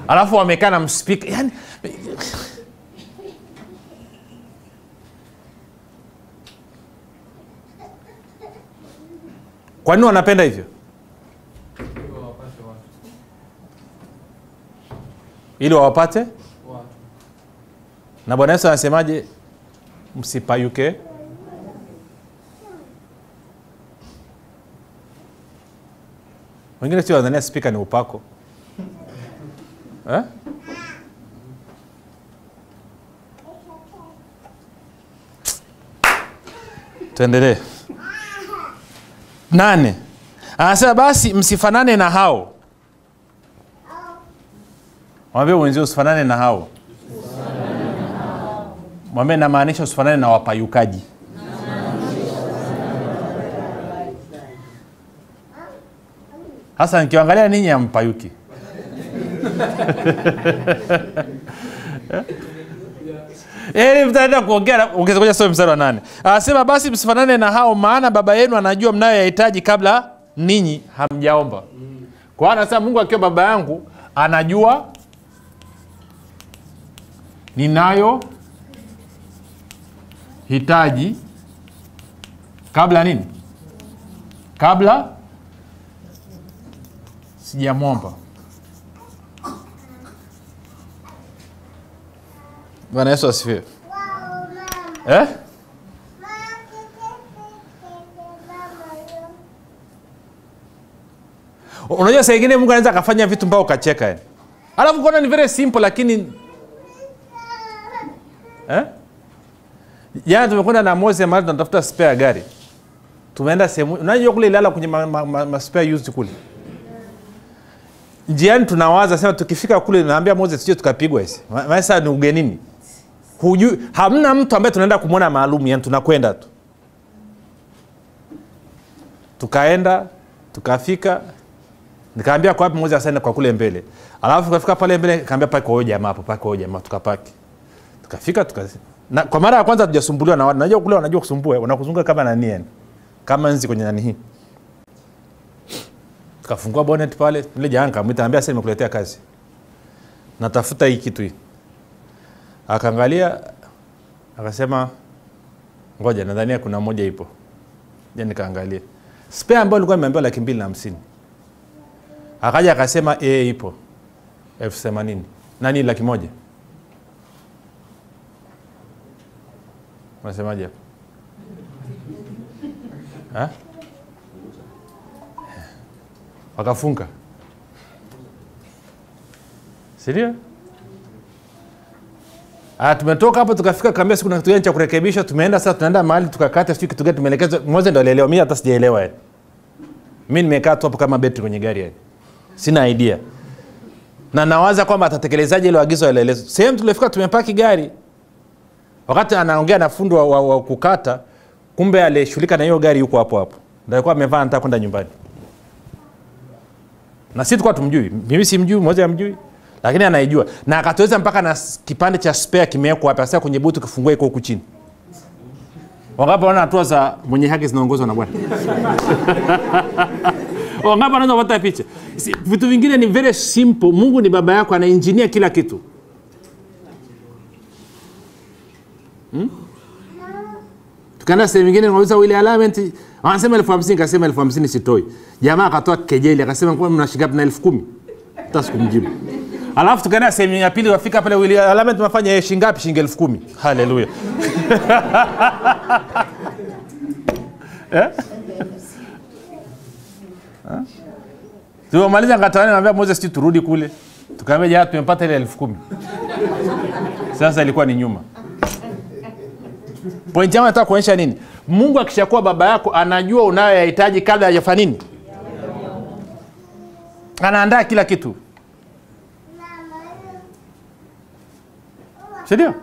alafu wamekaa na mspika yani, kwa nini wanapenda hivyo? Ili wawapate? Na bwana yesu anasemaje? Msipayuke. Wengine sio wanania spika ni upako. Eh? tuendelee nane. Anasema basi msifanane na hao. Mwambie mwenzio usifanane na hao. Mwambie namaanisha usifanane na wapayukaji. Hasa nikiangalia ninyi ampayuki ili mtaenda kuongea ongeza kuja soma mstari wa nane. Anasema basi msifanane na hao maana baba yenu anajua mnayoyahitaji kabla ninyi hamjaomba. Kwa hiyo anasema mungu akiwa baba yangu anajua ninayo hitaji kabla nini? Kabla sijamwomba bwana yesu asifiwe eh? unajua saa ingine mungu anaweza akafanya vitu mpaka ukacheka yani alafu kuona ni very simple lakini eh? jana tumekwenda na mose mahali tunatafuta spare gari tumeenda sehemu unajua kule ilala kwenye ma, ma, ma, ma spare used kule njiani tunawaza sema tukifika kule naambia moses sio tukapigwa hizi. maana ni ugenini hujui hamna mtu ambaye tunaenda kumwona maalum yani tunakwenda tu. Tukaenda tukafika nikaambia kwa wapi moja sana kwa kule mbele. Alafu kafika pale mbele kaambia pale kwa hoja jamaa hapo pale kwa hoja jamaa tukapaki. Tukafika tuka na, kwa mara ya kwanza tujasumbuliwa na watu. Najua kule wanajua kusumbua wanakuzunguka kama nani yani? Kama nzi kwenye nani hii? Tukafungua bonnet pale ile jamaa nikamwita ambia sasa nimekuletea kazi. Natafuta hii kitu hii akaangalia akasema ngoja nadhania kuna moja ipo. Ja nikaangalia. Spare ambayo alikuwa imeambiwa laki mbili na hamsini. Akaja akasema e, ipo. Elfu themanini. Nani? Laki moja. Unasemaje hapo? Ha? wakafunga. Sindio Ah, tumetoka hapo tukafika kaambia siku na kitu gani cha kurekebisha tumeenda sasa tunaenda mahali tukakata sio kitu gani tumeelekezwa. Mmoja ndo alielewa mimi hata sijaelewa yani. Mimi nimekaa tu hapo kama betri kwenye gari yani. Sina idea. Na nawaza kwamba atatekelezaje ile agizo alielezo sehemu tulifika tumepaki gari. Wakati anaongea na fundi wa, wa, wa kukata kumbe alishughulika na hiyo gari yuko hapo hapo. Ndio alikuwa amevaa anataka kwenda nyumbani. Na sisi tulikuwa tumjui. Mimi simjui mmoja amjui lakini anaijua. Na akatuweza mpaka na kipande cha spare kimewekwa hapa sasa kwenye butu kifungua iko huku chini. Wangapi wanaona hatua za mwenye haki zinaongozwa na bwana? Wangapi wanaweza kupata picha? Si- vitu vingine ni very simple. Mungu ni baba yako anainjinia kila kitu. Hmm? tukaenda sehemu ingine nauliza wile alignment wanasema elfu hamsini kasema elfu hamsini sitoi. Jamaa akatoa kejeli akasema mnashingapi na elfu kumi? Hata sikumjibu alafu tukaenda sehemu ya pili wafika pale wili alama tumefanya yeye ngapi? Shilingi elfu kumi. Haleluya. Eh? Eh? tumemaliza katawani naambia moses tu turudi kule. Tukaambia jaa tumepata ile elfu kumi. Sasa ilikuwa ni nyuma. Pointi yangu nataka kuonyesha nini? Mungu akishakuwa baba yako anajua unayoyahitaji kabla hajafanya nini. Anaandaa kila kitu sindio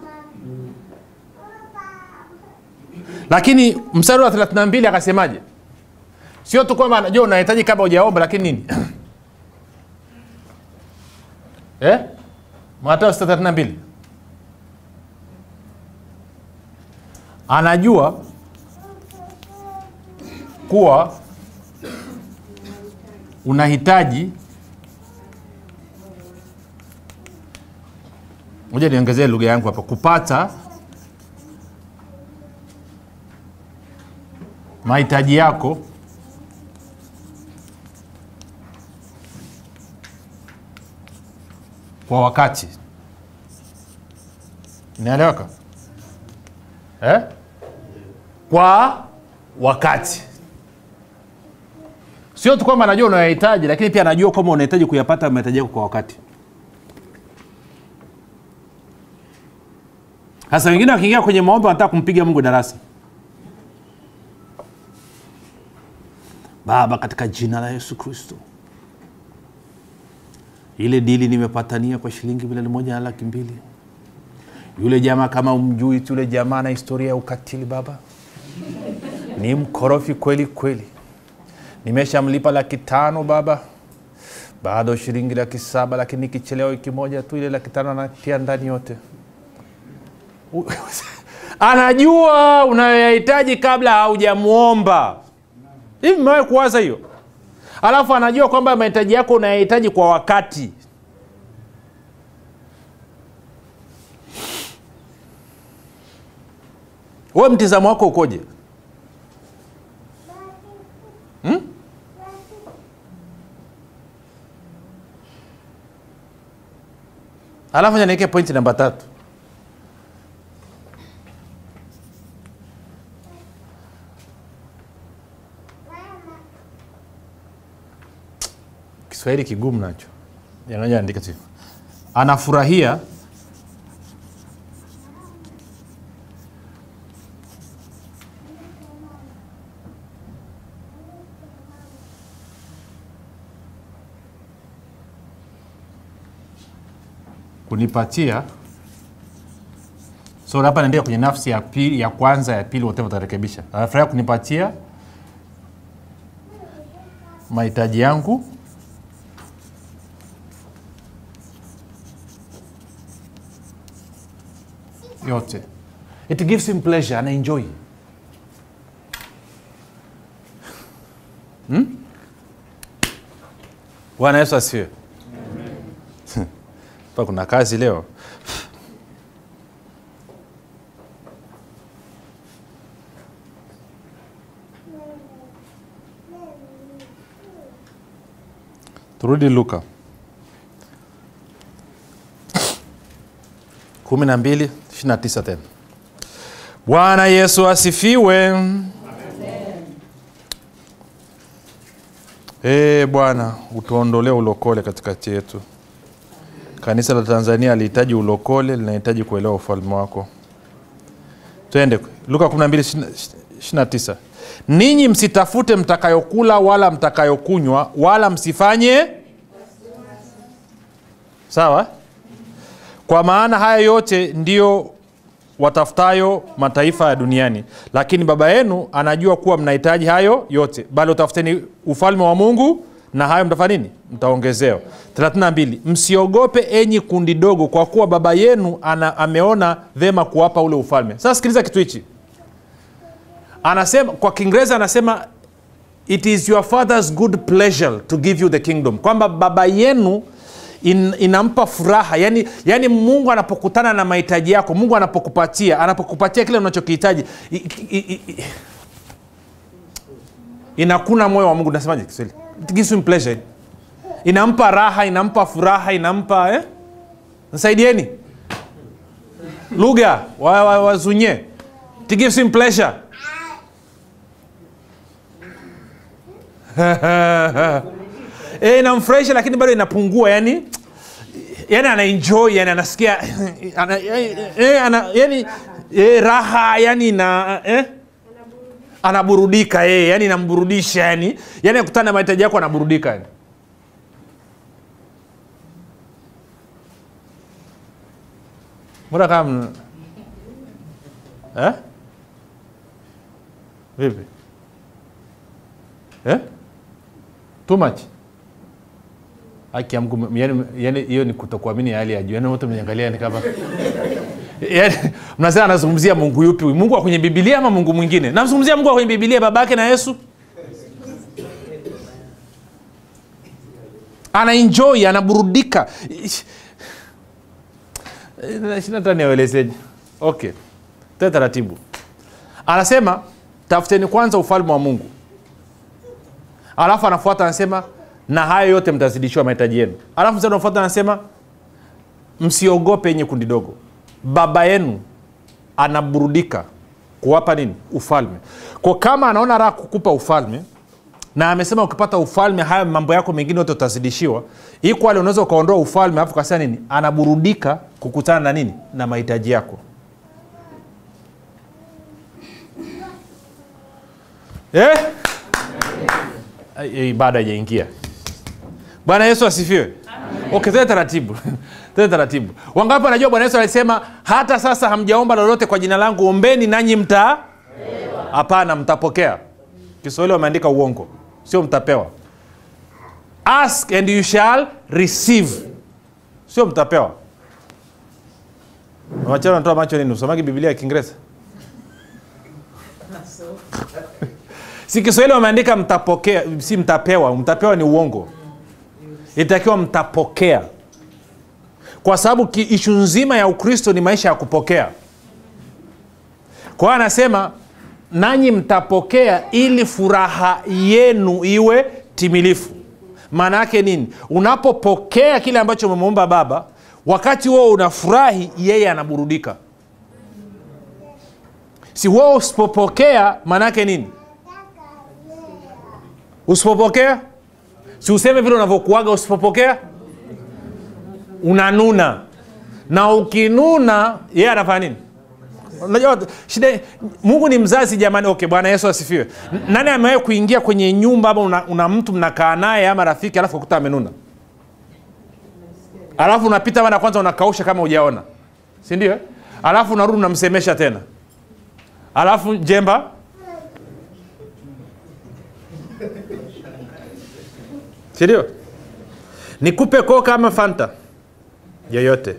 lakini mstari wa 32 akasemaje? Sio tu kwamba anajua unahitaji kabla hujaomba lakini nini? Eh? mathayo 32 anajua kuwa unahitaji moja niongezee lugha yangu hapa. Kupata mahitaji yako kwa wakati. Inaeleweka? Eh? kwa wakati. Sio tu kwamba anajua unayohitaji lakini pia anajua kwamba unahitaji kuyapata mahitaji yako kwa wakati sasa wengine wakiingia kwenye maombi wanataka kumpiga mungu darasa. Baba katika jina la yesu kristo. Ile dili nimepatania kwa shilingi milioni moja na laki mbili. Yule jamaa kama umjui tu yule jamaa na historia ya ukatili baba. Ni mkorofi kweli kweli. Nimeshamlipa laki tano baba. Bado shilingi laki saba lakini nikichelewa wiki moja tu ile laki tano anatia ndani yote anajua unayoyahitaji kabla haujamwomba hivi mewai kuwaza hiyo? Alafu anajua kwamba mahitaji yako unayohitaji kwa wakati. We mtizamo wako ukoje? Hmm? alafu nieke pointi namba tatu kiswahili kigumu nacho. Yanaje andika tu anafurahia kunipatia. So hapa naendea kwenye nafsi ya pili ya kwanza ya pili wote utarekebisha. Anafurahia kunipatia mahitaji yangu yote. It gives him pleasure ana enjoy. Hmm? bwana yesu asiwe pa kuna kazi leo. Turudi luka. Kumi na mbili ishiri tisa tena bwana yesu asifiwe Ee Bwana, utuondolee ulokole katikati yetu. Kanisa la Tanzania alihitaji ulokole, linahitaji kuelewa ufalme wako. Twende Luka 12:29. Ninyi msitafute mtakayokula wala mtakayokunywa wala msifanye sawa, kwa maana haya yote ndiyo watafutayo mataifa ya duniani, lakini Baba yenu anajua kuwa mnahitaji hayo yote. Bali utafuteni ufalme wa Mungu na hayo mtafaa nini? Mtaongezewa. 32 Msiogope enyi kundi dogo, kwa kuwa Baba yenu ana, ameona vema kuwapa ule ufalme. Sasa sikiliza kitu hichi, anasema kwa Kiingereza anasema it is your father's good pleasure to give you the kingdom, kwamba baba yenu in, inampa furaha. Yani, yani mungu anapokutana na mahitaji yako mungu anapokupatia anapokupatia kile unachokihitaji inakuna moyo wa mungu. Nasemaje kiswahili? Inampa raha inampa furaha inampa eh? nsaidieni lugha wazunye wa. It gives him pleasure. E, inamfurahisha lakini bado inapungua. Yani yani anaenjoy yani anasikia ana, eh, ana, yani eh, raha yani na eh? anaburudika eh, yani inamburudisha yani yani akutana na mahitaji yako anaburudika yani mbona eh? vipi eh? too much haki ya Mungu yani yani hiyo ni kutokuamini hali ya juu. Yani mtu mniangalia ni kama yani mnasema anazungumzia mungu yupi mungu wa kwenye Biblia ama mungu mwingine? Namzungumzia mungu wa kwenye Biblia, babake na yesu. Anaenjoy anaburudika. Shinata niawelezeje okay. Te taratibu. Anasema tafuteni kwanza ufalme wa mungu. Alafu anafuata anasema na hayo yote mtazidishiwa mahitaji yenu. Alafu mstari unafuata anasema msiogope yenye kundi dogo. Baba yenu anaburudika kuwapa nini? Ufalme. Kwa kama anaona raha kukupa ufalme na amesema ukipata ufalme haya mambo yako mengine yote utazidishiwa ikwali unaweza ukaondoa ufalme alafu kasema nini? Anaburudika kukutana na nini? Na mahitaji yako. Eh? Ibada ijaingia bwana yesu asifiwe. Okay tene taratibu. Tene taratibu. Wangapi wanajua bwana yesu alisema hata sasa hamjaomba lolote kwa jina langu ombeni nanyi mta hapana mtapokea. Kiswahili wameandika uongo sio mtapewa. Ask and you shall receive. Sio mtapewa. Wachana natoa macho nini? Usomaki biblia ya kiingereza? Si kiswahili wameandika mtapokea si mtapewa. Mtapewa ni uongo itakiwa mtapokea. Kwa sababu ishu nzima ya ukristo ni maisha ya kupokea. Kwa hiyo anasema nanyi mtapokea ili furaha yenu iwe timilifu. Maana yake nini? Unapopokea kile ambacho umemwomba baba wakati huo unafurahi yeye anaburudika. Si huo usipopokea maana yake nini? Usipopokea si useme vile unavyokuaga usipopokea unanuna. Na ukinuna yeye anafanya nini? Unajua shida mungu ni mzazi jamani. Okay bwana yesu asifiwe. Nani amewahi kuingia kwenye nyumba ama una, una mtu mnakaa naye ama rafiki alafu ukuta amenuna? Alafu unapita mara kwanza unakausha kama ujaona si ndio? Alafu unarudi unamsemesha tena. Alafu jemba sindio? Nikupe koka ama fanta? Yoyote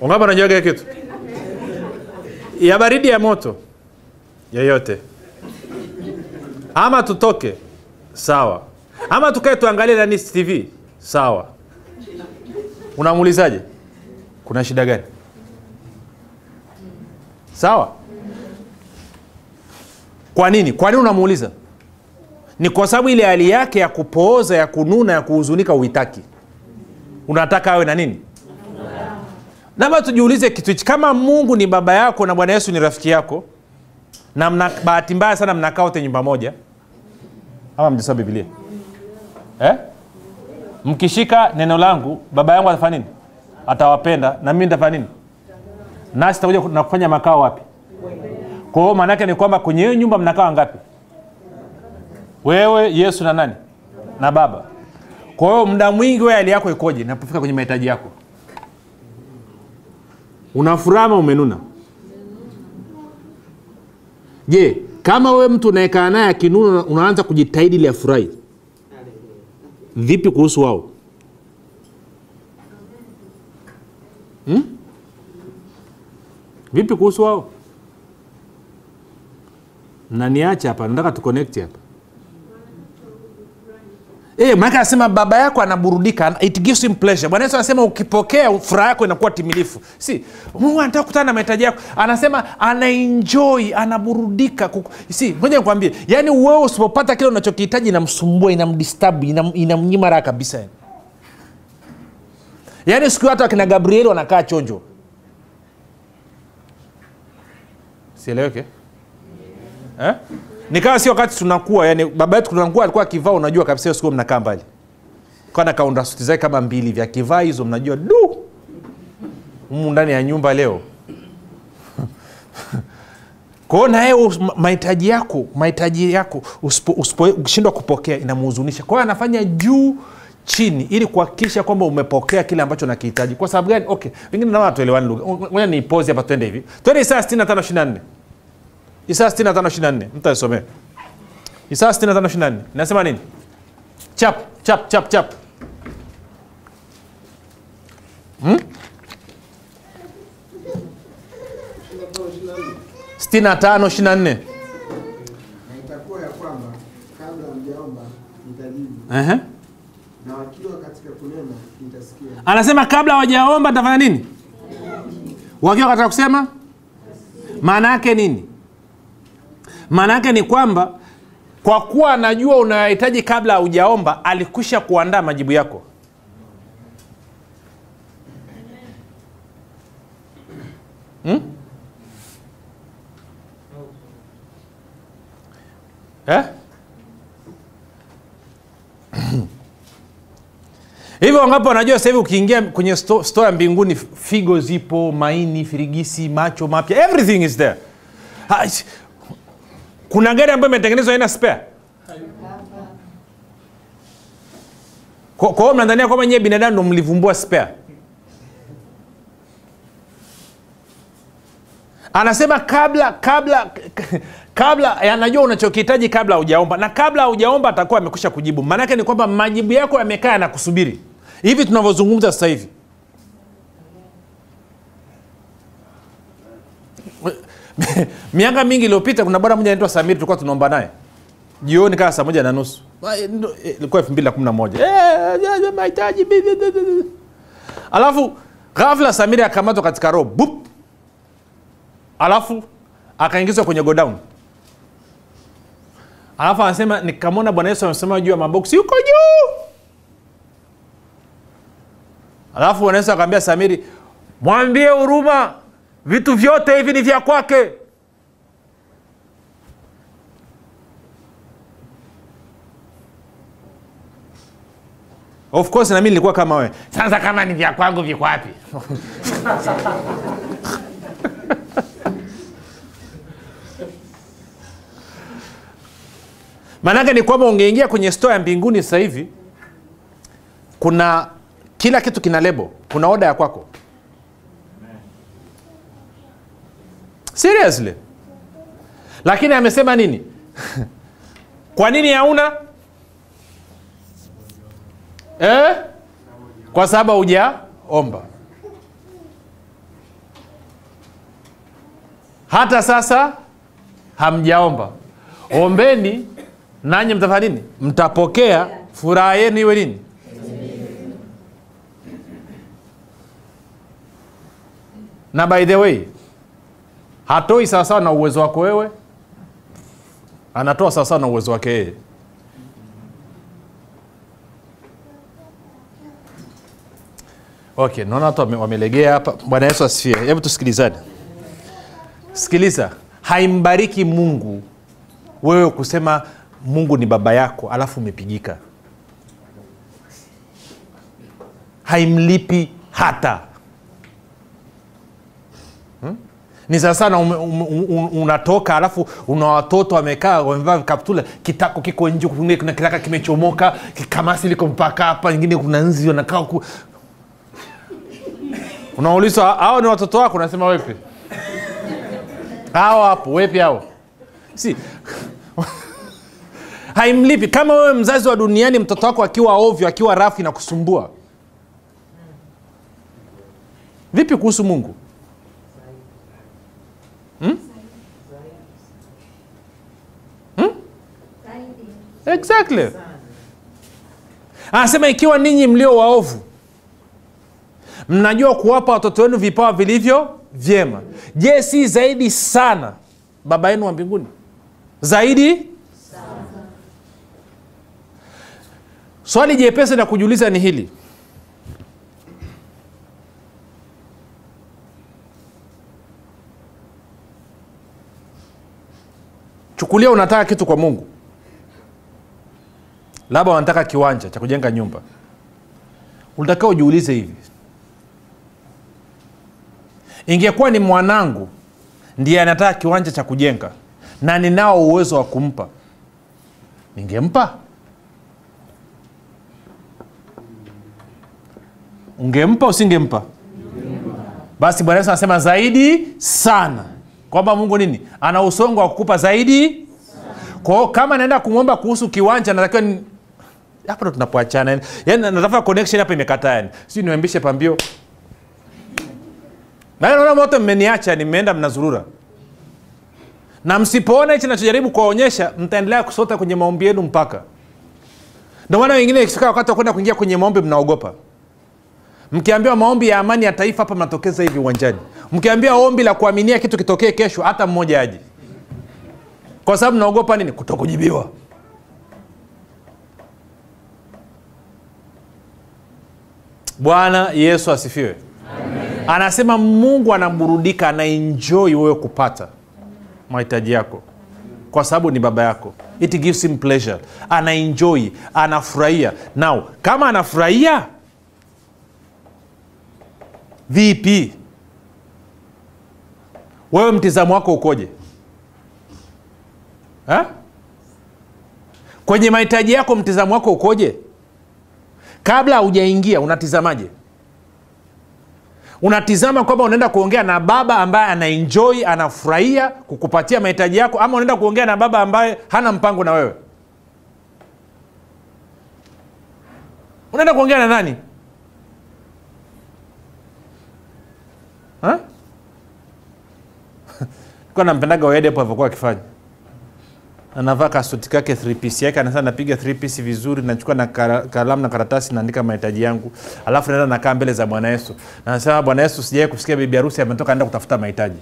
ungapa najuaga kitu? Ya baridi ya moto? Yoyote ama tutoke? Sawa. Ama tukae tuangalie nani tv sawa. Unamuulizaje? Kuna shida gani? Sawa. Kwa nini? Kwa nini unamuuliza ni kwa sababu ile hali yake ya kupooza ya kununa ya kuhuzunika uitaki unataka awe na nini? Labda tujiulize kitu hichi. Kama mungu ni baba yako na bwana yesu ni rafiki yako na bahati mbaya sana mnakaa wote nyumba moja ama mjasoma bibilia eh? mkishika neno langu baba yangu atafanya nini? Atawapenda na mimi nitafanya nini? Nasi takuja na kufanya makao wapi? Kwa hiyo maanaake ni kwamba kwenye hiyo nyumba mnakaa wangapi wewe yesu na nani? Na baba. Kwa hiyo muda mwingi wewe hali yako ikoje napofika kwenye mahitaji yako? Una furaha umenuna? Je kama wewe mtu unaekaa naye akinuna unaanza kujitahidi ili afurahi? Vipi kuhusu wao? Hmm? vipi kuhusu wao? Mnaniacha hapa nataka tuconnect hapa E, maanake anasema baba yako anaburudika it gives him pleasure. Bwana yesu anasema ukipokea furaha yako inakuwa timilifu. Si mungu anataka kukutana na mahitaji yako. Anasema anaenjoi anaburudika Kuku- si ngoja nikwambie yaani wewe usipopata kile unachokihitaji inamsumbua inamdistabu inam, inamnyima raha kabisa yani. Yaani siku hata wakina gabrieli wanakaa chonjo. Sieleweke eh? Nikawa si wakati tunakuwa yani baba yetu tunakuwa alikuwa akivaa unajua kabisa hiyo siku mnakaa mbali. Kwa na kaunda suti zake kama mbili vya kivaa hizo mnajua du! Humu ndani ya nyumba leo. Kwao na yeye mahitaji yako mahitaji yako ukishindwa kupokea inamuhuzunisha. Kwa hiyo anafanya juu chini ili kuhakikisha kwamba umepokea kile ambacho nakihitaji kwa sababu gani? Okay wengine naona tuelewani lugha. Ngoja niipozi hapa twende hivi. Twende isaa 65 24 isaya 65 24 mtu aisomee isaya 65:24 nasema nini? Chap chap chap chap. Hmm? na tano na itakuwa ya kwamba kabla hamjaomba nitajibu. Ehe. na wakiwa katika kunena nitasikia. Anasema kabla hawajaomba ntafanya nini? Wakiwa katika kusema? Maana yake nini maana yake ni kwamba kwa kuwa anajua unayohitaji kabla haujaomba alikwisha kuandaa majibu yako hmm? eh? hivyo wangapo wanajua hivi ukiingia kwenye sto- store ya mbinguni figo zipo maini firigisi macho mapya everything is there kuna gari ambayo imetengenezwa haina spare? Kwa hiyo mnadhania kwamba nyewe binadamu ndo mlivumbua spare? Anasema kabla kabla kabla anajua unachokihitaji kabla haujaomba na kabla haujaomba atakuwa amekusha kujibu. Maanake ni kwamba majibu yako yamekaa yanakusubiri hivi tunavyozungumza sasa hivi miaka mingi iliyopita kuna bwana mmoja anaitwa samir tulikuwa tunaomba naye. Jioni kaa saa moja na nusu. Eh, ilikuwa elfu mbili na kumi na moja. Eh, eh, mahitaji alafu ghafla samiri akamatwa katika roho bup. Alafu akaingizwa kwenye godown. Alafu anasema nikamwona bwana yesu amesema juu ya maboksi yuko juu. Alafu bwana yesu akaambia samiri mwambie huruma vitu vyote hivi ni vya kwake. Of course na mimi nilikuwa kama wewe. Sasa kama ni vya kwangu viko wapi? Maanake ni kwamba ungeingia kwenye store ya mbinguni sasa hivi kuna kila kitu kina lebo kuna oda ya kwako seriously? Lakini amesema nini? Kwa nini hauna? Eh? kwa sababu hujaomba. Hata sasa hamjaomba. Ombeni nanyi mtafanya nini? Mtapokea furaha yenu iwe nini? Na by the way hatoi sawasawa na uwezo wako wewe. Anatoa sawasawa na uwezo wake yeye. Okay naona watu wamelegea hapa. Bwana yesu asifie hebu tusikilizane. Sikiliza. Haimbariki mungu wewe kusema mungu ni baba yako alafu umepigika. Haimlipi hata hmm? Ni sana sana um, um, um, unatoka alafu una watoto wamekaa wamevaa kaptula kitako kiko nje kuna kiraka kimechomoka kamasi liko mpaka hapa ingine kuna nzi wanakaa ku... unaulizwa hao ni watoto wako? Unasema wepi? Hao hapo wepi hao? Si. Haimlipi. Kama wewe mzazi wa duniani mtoto wako akiwa ovyo akiwa rafu inakusumbua. Vipi kuhusu mungu exactly. Anasema ikiwa ninyi mlio waovu mnajua kuwapa watoto wenu vipawa vilivyo vyema. Je si zaidi sana baba yenu wa mbinguni? Zaidi swali jepesi la kujiuliza ni hili. Chukulia unataka kitu kwa mungu labda wanataka kiwanja cha kujenga nyumba. Unatakiwa ujiulize hivi. Ingekuwa ni mwanangu ndiye anataka kiwanja cha kujenga na ninao uwezo wa kumpa. Ningempa? Ungempa usingempa? Basi bwana yesu anasema zaidi sana. Kwamba mungu nini? Ana usongo wa kukupa zaidi. Kwao kama naenda kumwomba kuhusu kiwanja natakiwa. Hapa ndo tunapoachana yani, yani natafuta connection hapa imekataa yani. Si niwembishe pambio. Naona moto mmeniacha ni mmeenda mnazurura. Na msipoona hichi nachojaribu kuwaonyesha mtaendelea kusota kwenye maombi yenu mpaka. Ndio maana wengine ikifika wakati wa kwenda kuingia kwenye maombi mnaogopa. Mkiambiwa maombi ya amani ya taifa hapa mnatokeza hivi uwanjani. Mkiambiwa ombi la kuaminia kitu kitokee kesho hata mmoja aji kwa sababu mnaogopa nini? Kutokujibiwa bwana yesu asifiwe. Anasema mungu anaburudika anaenjoi wewe kupata mahitaji yako. Kwa sababu ni baba yako. It gives him pleasure. Anaenjoi anafurahia. Now kama anafurahia vipi wewe mtizamo wako ukoje? Ha? kwenye mahitaji yako mtizamo wako ukoje kabla haujaingia unatizamaje? Unatizama kwamba unaenda kuongea na baba ambaye anaenjoi anafurahia kukupatia mahitaji yako ama unaenda kuongea na baba ambaye hana mpango na wewe? Unaenda kuongea na nani? Kuwa nampendaga waedepo alivyokuwa akifanya anavaa kasuti kake 3 piece. Yake anasema napiga 3 piece vizuri nachukua na kalamu na karatasi naandika mahitaji yangu. Alafu naenda nakaa mbele za bwana yesu. Na nasema bwana yesu sijawai kusikia bibi harusi ametoka enda kutafuta mahitaji.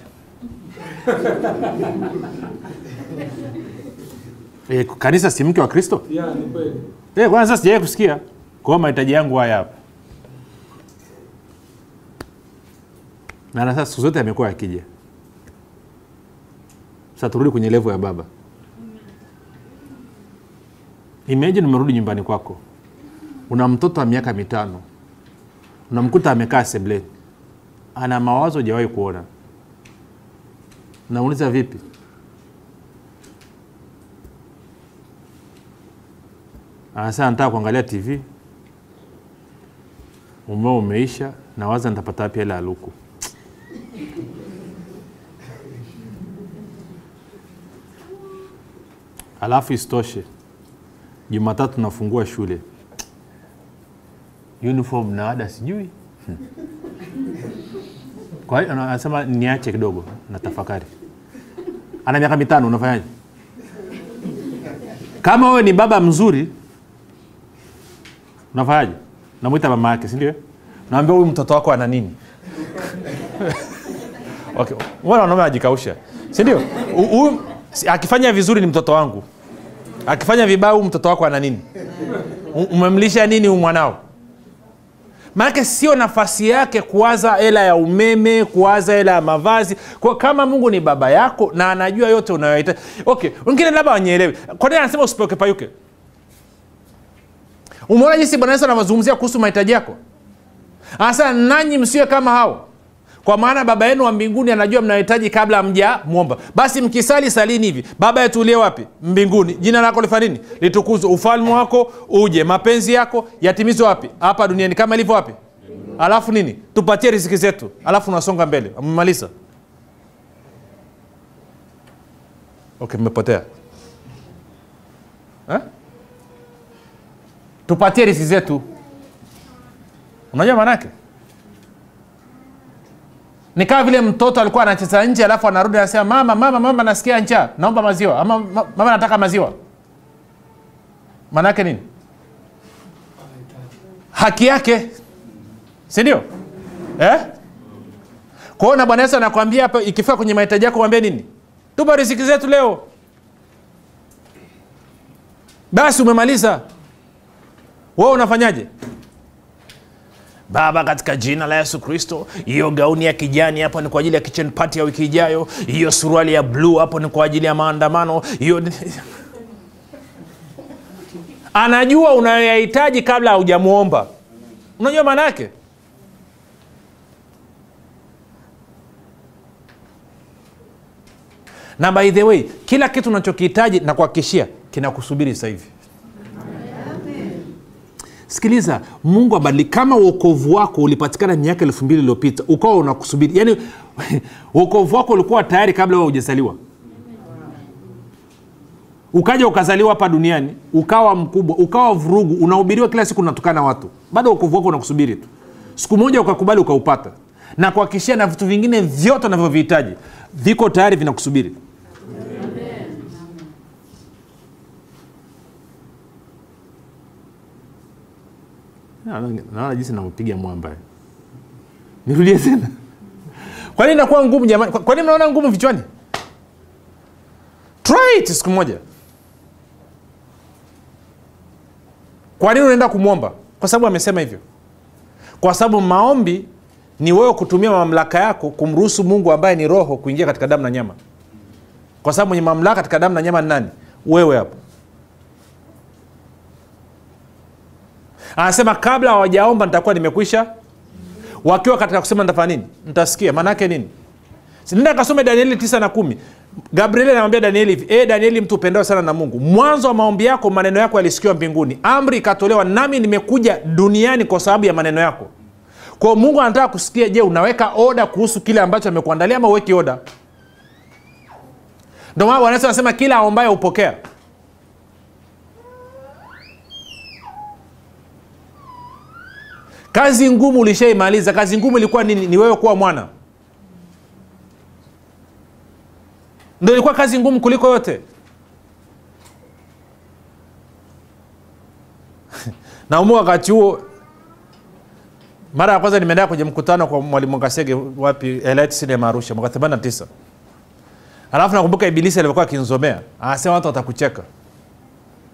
E, kanisa si mke wa kristo? Yeah, e, kwanza sijawai kusikia. Kwao mahitaji yangu haya hapa. Na sasa siku zote amekuwa akija. Saturudi turudi kwenye levo ya baba imagine umerudi nyumbani kwako. Una mtoto wa miaka mitano. Unamkuta amekaa sebleni. Ana mawazo hujawahi kuona. Nauliza vipi? Anasema nataka kuangalia tv umeo umeisha nawaza nitapata wapi hela ya luku. Alafu isitoshe jumatatu nafungua shule. Uniform na ada sijui. Hmm. kwa hiyo anasema niache kidogo na tafakari ana miaka mitano unafanyaje? Kama wewe ni baba mzuri unafanyaje? Namwita mama yake si ndio? naambia huyu mtoto wako ana nini? Okay. wanaume ajikausha sindio huyu akifanya vizuri ni mtoto wangu akifanya vibaya huu mtoto wako ana nini? Umemlisha nini huu mwanao? Maanake sio nafasi yake kuwaza hela ya umeme kuwaza hela ya mavazi. Kwa kama mungu ni baba yako na anajua yote unayohitaji okay wengine labda wanyeelewi. Kwanini anasema usipeuke payuke? Umeona jinsi bwana yesu anavyozungumzia kuhusu mahitaji yako? Anasema nanyi msiwe kama hao kwa maana baba yenu wa mbinguni anajua mnahitaji kabla mja mwomba basi mkisali salini hivi. Baba yetu uliye wapi? Mbinguni. Jina lako lifanini litukuzwe. Ufalme wako uje. Mapenzi yako yatimizwe wapi? Hapa duniani. Kama ilivyo wapi? Alafu nini? Tupatie riziki zetu. Alafu unasonga mbele. Amemaliza okay mmepotea. Eh? tupatie riziki zetu. Unajua maanake ni kama vile mtoto alikuwa anacheza nje alafu anarudi anasema mama mama mama nasikia njaa naomba maziwa. Ama mama nataka maziwa. Maanaake nini? Haki yake. Sindio eh? kwaona na bwana yesu anakwambia hapa ikifika kwenye mahitaji yako mwambie nini? Tupa riziki zetu leo. Basi umemaliza. Wewe unafanyaje baba katika jina la yesu kristo hiyo gauni ya kijani hapo ni kwa ajili ya kitchen party ya wiki ijayo. Hiyo suruali ya bluu hapo ni kwa ajili ya maandamano. Hiyo anajua unayoyahitaji kabla haujamwomba unajua maana yake? Na by the way kila kitu unachokihitaji na kuhakikishia kinakusubiri sasa hivi sikiliza mungu abadiliki kama uokovu wako ulipatikana miaka elfu mbili iliyopita ukawa unakusubiri yaani uokovu wako ulikuwa tayari kabla wa hujazaliwa. Ukaja ukazaliwa hapa duniani ukawa mkubwa ukawa vurugu unahubiriwa kila siku unatukana watu. Bado uokovu wako unakusubiri tu. Siku moja ukakubali ukaupata. Na kuhakikishia na vitu vingine vyote unavyovihitaji viko tayari vinakusubiri Naona- jinsi navyopiga mwamba. Nirudie tena. Kwa nini inakuwa ngumu jamani? Kwa nini mnaona ngumu vichwani? Try it siku moja. Kwa nini unaenda kumwomba? Kwa sababu amesema hivyo. Kwa sababu maombi ni wewe kutumia mamlaka yako kumruhusu mungu ambaye ni roho kuingia katika damu na nyama. Kwa sababu mwenye mamlaka katika damu na nyama ni nani? Wewe hapo anasema kabla hawajaomba nitakuwa nimekwisha. Wakiwa katika kusema nitafanya nini? Ntasikia maanaake nini? Sinenda kasome danieli tisa na kumi. Gabrieli anamwambia danieli hivi e danieli mtu upendewa sana na mungu. Mwanzo wa maombi yako maneno yako yalisikiwa mbinguni. Amri ikatolewa nami nimekuja duniani kwa sababu ya maneno yako. Kwao mungu anataka kusikia je unaweka oda kuhusu kile ambacho amekuandalia ama uweki oda ndomana bwana anasema kila aombaye hupokea kazi ngumu ulishaimaliza kazi ngumu ilikuwa nini? Ni wewe kuwa mwana. Ndo ilikuwa kazi ngumu kuliko yote. Naumua wakati huo. Mara ya kwanza nimeendea kwenye mkutano kwa mwalimu kasege wapi Elite Cinema arusha mwaka 89 alafu nakumbuka ibilisi alivyokuwa akinzomea anasema watu watakucheka.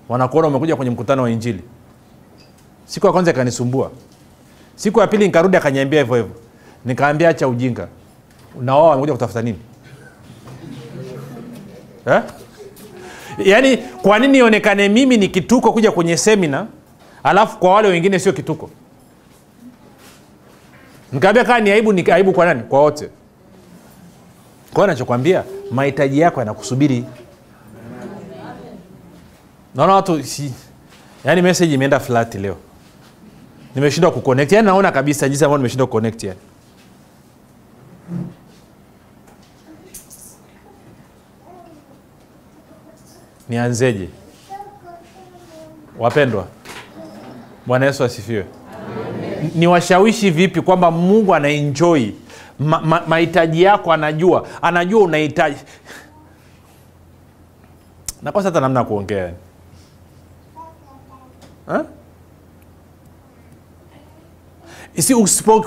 Wanakuona umekuja kwenye mkutano wa injili. Siku ya kwanza ikanisumbua siku ya pili nikarudi akanyambia hivyo hivyo. Nikaambia acha ujinga. Na wao wamekuja kutafuta nini? Eh? yaani kwa nini ionekane mimi ni kituko kuja kwenye semina alafu kwa wale wengine sio kituko? Nikaambia kaa ni aibu ni aibu kwa nani? Kwa wote. Kwa hiyo nachokwambia mahitaji yako yanakusubiri. Naona watu si, yaani message imeenda flat leo nimeshindwa kuconnect. Yani naona kabisa jinsi ambavyo nimeshindwa kuconnect yani nianzeje? Wapendwa bwana yesu asifiwe. Niwashawishi vipi kwamba mungu anaenjoi ma, ma, mahitaji yako anajua anajua unahitaji. Nakosa hata namna ya kuongea?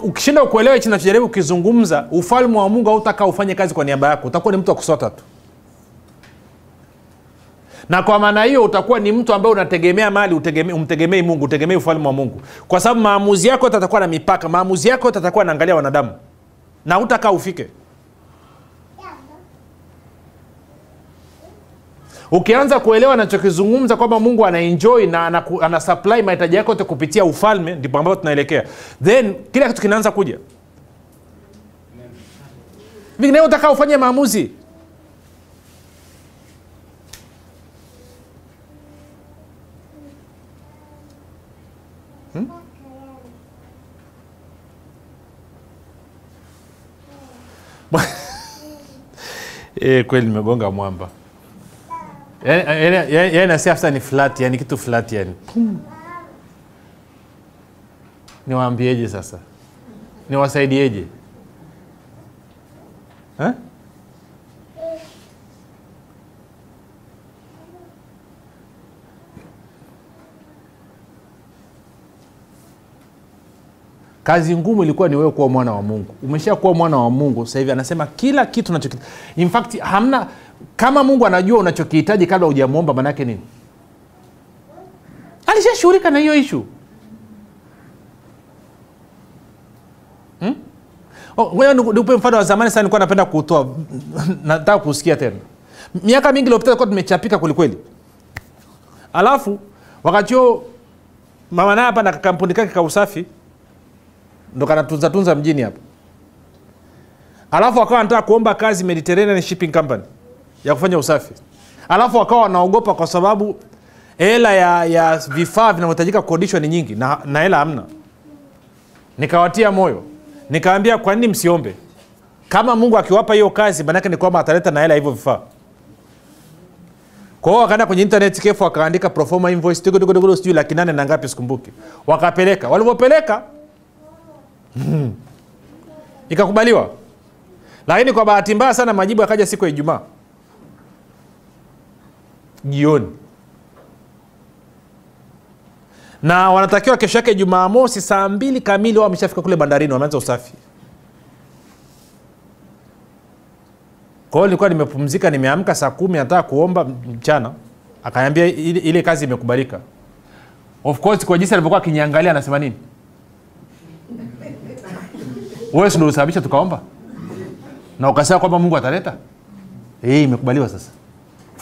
Ukishinda kuelewa hichi nachojaribu kukizungumza ufalme wa mungu hautakaa ufanye kazi kwa niaba yako. Utakuwa ni mtu wa kusota tu. Na kwa maana hiyo utakuwa ni mtu ambaye unategemea mali utegeme- umtegemei mungu utegemei ufalme wa mungu. Kwa sababu maamuzi yako yote atakuwa na mipaka maamuzi yako yote atakuwa anaangalia wanadamu. Na utakaa ufike ukianza kuelewa anachokizungumza kwamba mungu anaenjoi na ana supply mahitaji yake yote kupitia ufalme ndipo ambapo tunaelekea. Then kila kitu kinaanza kuja vingineo utakaa ufanye maamuzi. E, kweli nimegonga mwamba yani nasia sasa ni flat yani kitu flat yani. Niwaambieje sasa? Niwasaidieje? Eh? kazi ngumu ilikuwa ni wewe kuwa mwana wa mungu. Umesha kuwa mwana wa mungu sasa hivi anasema kila kitu nacho in fact hamna kama mungu anajua unachokihitaji kabla hujamwomba manake nini? Alishashughulika na hiyo ishu hmm? oh, nikupe mfano wa zamani sana nilikuwa napenda kutoa nataka kusikia tena. Miaka mingi iliyopita tulikuwa tumechapika kwelikweli. Alafu wakati huo mama hapa na kampuni kake ka usafi ndo kanatunzatunza mjini hapa. Alafu akawa anataka kuomba kazi mediterranean shipping company ya kufanya usafi. Alafu wakawa wanaogopa kwa sababu hela ya, ya vifaa vinavyohitajika kukodishwa ni nyingi na, hela hamna. Nikawatia moyo. Nikawambia kwa nini msiombe? Kama mungu akiwapa hiyo kazi maanake ni kwamba ataleta na hela hivyo vifaa. Kwa hiyo wakaenda kwenye internet kefu wakaandika proforma invoice tigodogodogodo tigo tigo sijui laki nane na ngapi sikumbuki. Wakapeleka. Walivyopeleka ikakubaliwa. Lakini kwa bahati mbaya sana majibu yakaja siku ya ijumaa jioni na wanatakiwa kesho yake jumamosi saa mbili kamili wao wameshafika kule bandarini wameanza usafi. Kwa hiyo nilikuwa nimepumzika nimeamka saa kumi nataka kuomba mchana. Akaniambia ile, ile kazi imekubalika. Of course kwa jinsi alivyokuwa akinyangalia anasema nini? Wewe sindo ulisababisha tukaomba? Na ukasema kwamba mungu ataleta? Hii imekubaliwa sasa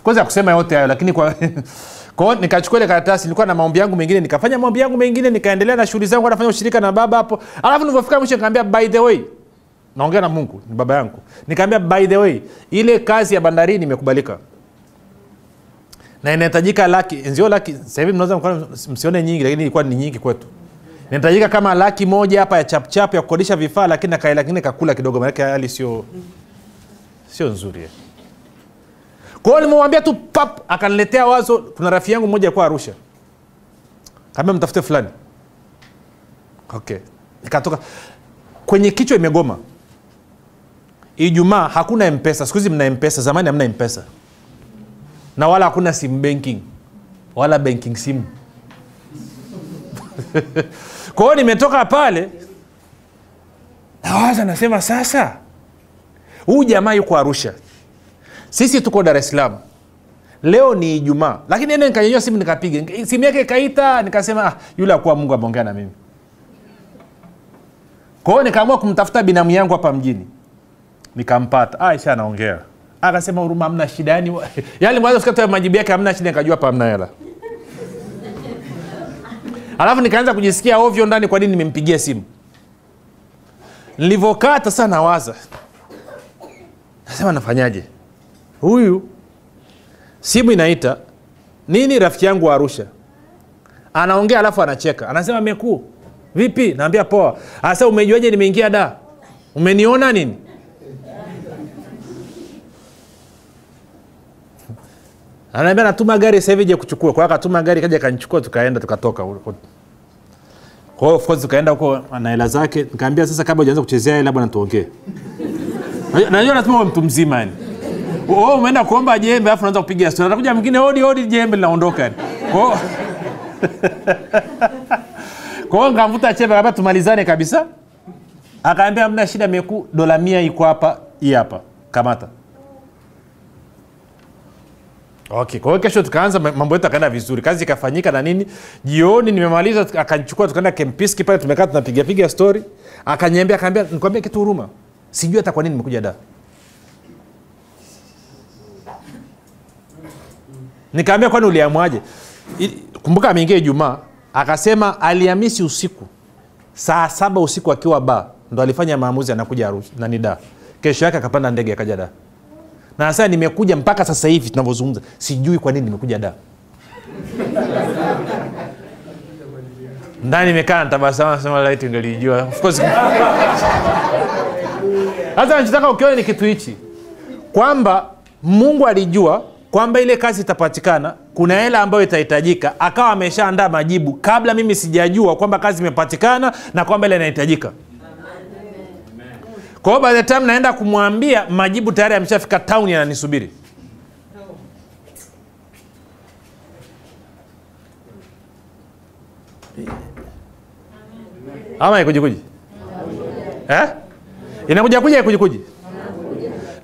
of kusema yote hayo lakini kwa kwao nikachukua ile karatasi nilikuwa na maombi yangu mengine nikafanya maombi yangu mengine nikaendelea na shughuli zangu nafanya ushirika na baba hapo. Alafu nilivyofika mwisho nikaambia by the way naongea na mungu ni baba yangu. Nikaambia by the way ile kazi ya bandarini imekubalika. Na inahitajika laki nzio laki sahivi mnaweza mkaona msione nyingi lakini ilikuwa ni nyingi kwetu. Inahitajika kama laki moja hapa ya chapchap ya kukodisha vifaa lakini na lakini kakula kidogo maanake hali sio sio nzuri. eh. Kwa hiyo nimemwambia tu pap akaniletea wazo kuna rafiki yangu mmoja alikuwa arusha. Kaambia mtafute fulani. Okay. Nikatoka. Kwenye kichwa imegoma. Ijumaa hakuna mpesa. Siku hizi mna mpesa. Zamani hamna mpesa. Na wala hakuna sim banking. Wala banking simu. Kwa hiyo nimetoka pale. Nawaza nasema sasa huu jamaa yuko arusha sisi tuko dar es salaam. Leo ni ijumaa. Lakini ene nikanyanyua simu nikapiga simu yake ikaita nikasema ah, yule akuwa mungu ameongea na mimi. Kwa nikaamua kumtafuta binamu yangu hapa mjini. Nikampata. Aisha anaongea. Akasema huruma amna shida. Yani yani mwanzo sikatoa majibu yake amna shida nikajua hapa amna hela. Alafu nikaanza kujisikia ovyo ndani kwa nini nimempigia simu? Nilivyokata sana nawaza. Nasema nafanyaje huyu simu inaita nini rafiki yangu wa arusha? Anaongea alafu anacheka. Anasema mekuu vipi? Naambia poa. Asa umejuaje nimeingia da? Umeniona nini? Anaambia natuma gari sahivi hivi je kuchukua. Kwa akatuma gari kaja kanichukua tukaenda tukatoka kwa of course tukaenda huko na hela zake. Nikaambia sasa kabla ujaanza kuchezea labda natuongee Najua- natuma mtu mzima yani wewe umeenda kuomba jembe alafu unaanza kupiga stori atakuja mwingine odi odi jembe linaondoka. Yani kwa hiyo nkamvuta chembe kaambia tumalizane kabisa. Akaambia amna shida meku dola mia iko hapa hii hapa. Kamata. Okay kwa hiyo kesho tukaanza mambo yetu akaenda vizuri. Kazi ikafanyika na nini? Jioni nimemaliza akanichukua tukaenda kempiski pale tumekaa tunapigapiga story. Akaniambia akaambia nikwambia kitu huruma. Sijui hata kwa nini nimekuja da nikaambia kwani uliamwaje? Kumbuka ameingia ijumaa akasema aliamisi usiku saa saba usiku akiwa ba ndo alifanya maamuzi anakuja nani da. Kesho yake akapanda ndege akaja da. Na sasa nimekuja mpaka sasa hivi tunavyozungumza sijui kwa nini nimekuja da. Ndani nimekaa course. Sasa nachotaka ukione ni kitu hichi kwamba mungu alijua kwamba ile kazi itapatikana kuna hela ambayo itahitajika. Akawa ameshaandaa majibu kabla mimi sijajua kwamba kazi imepatikana na kwamba ile inahitajika. Kwa hiyo by time naenda kumwambia majibu tayari ameshafika town yananisubiri. Ama ikujikuji eh? inakuja kuja ikujikuji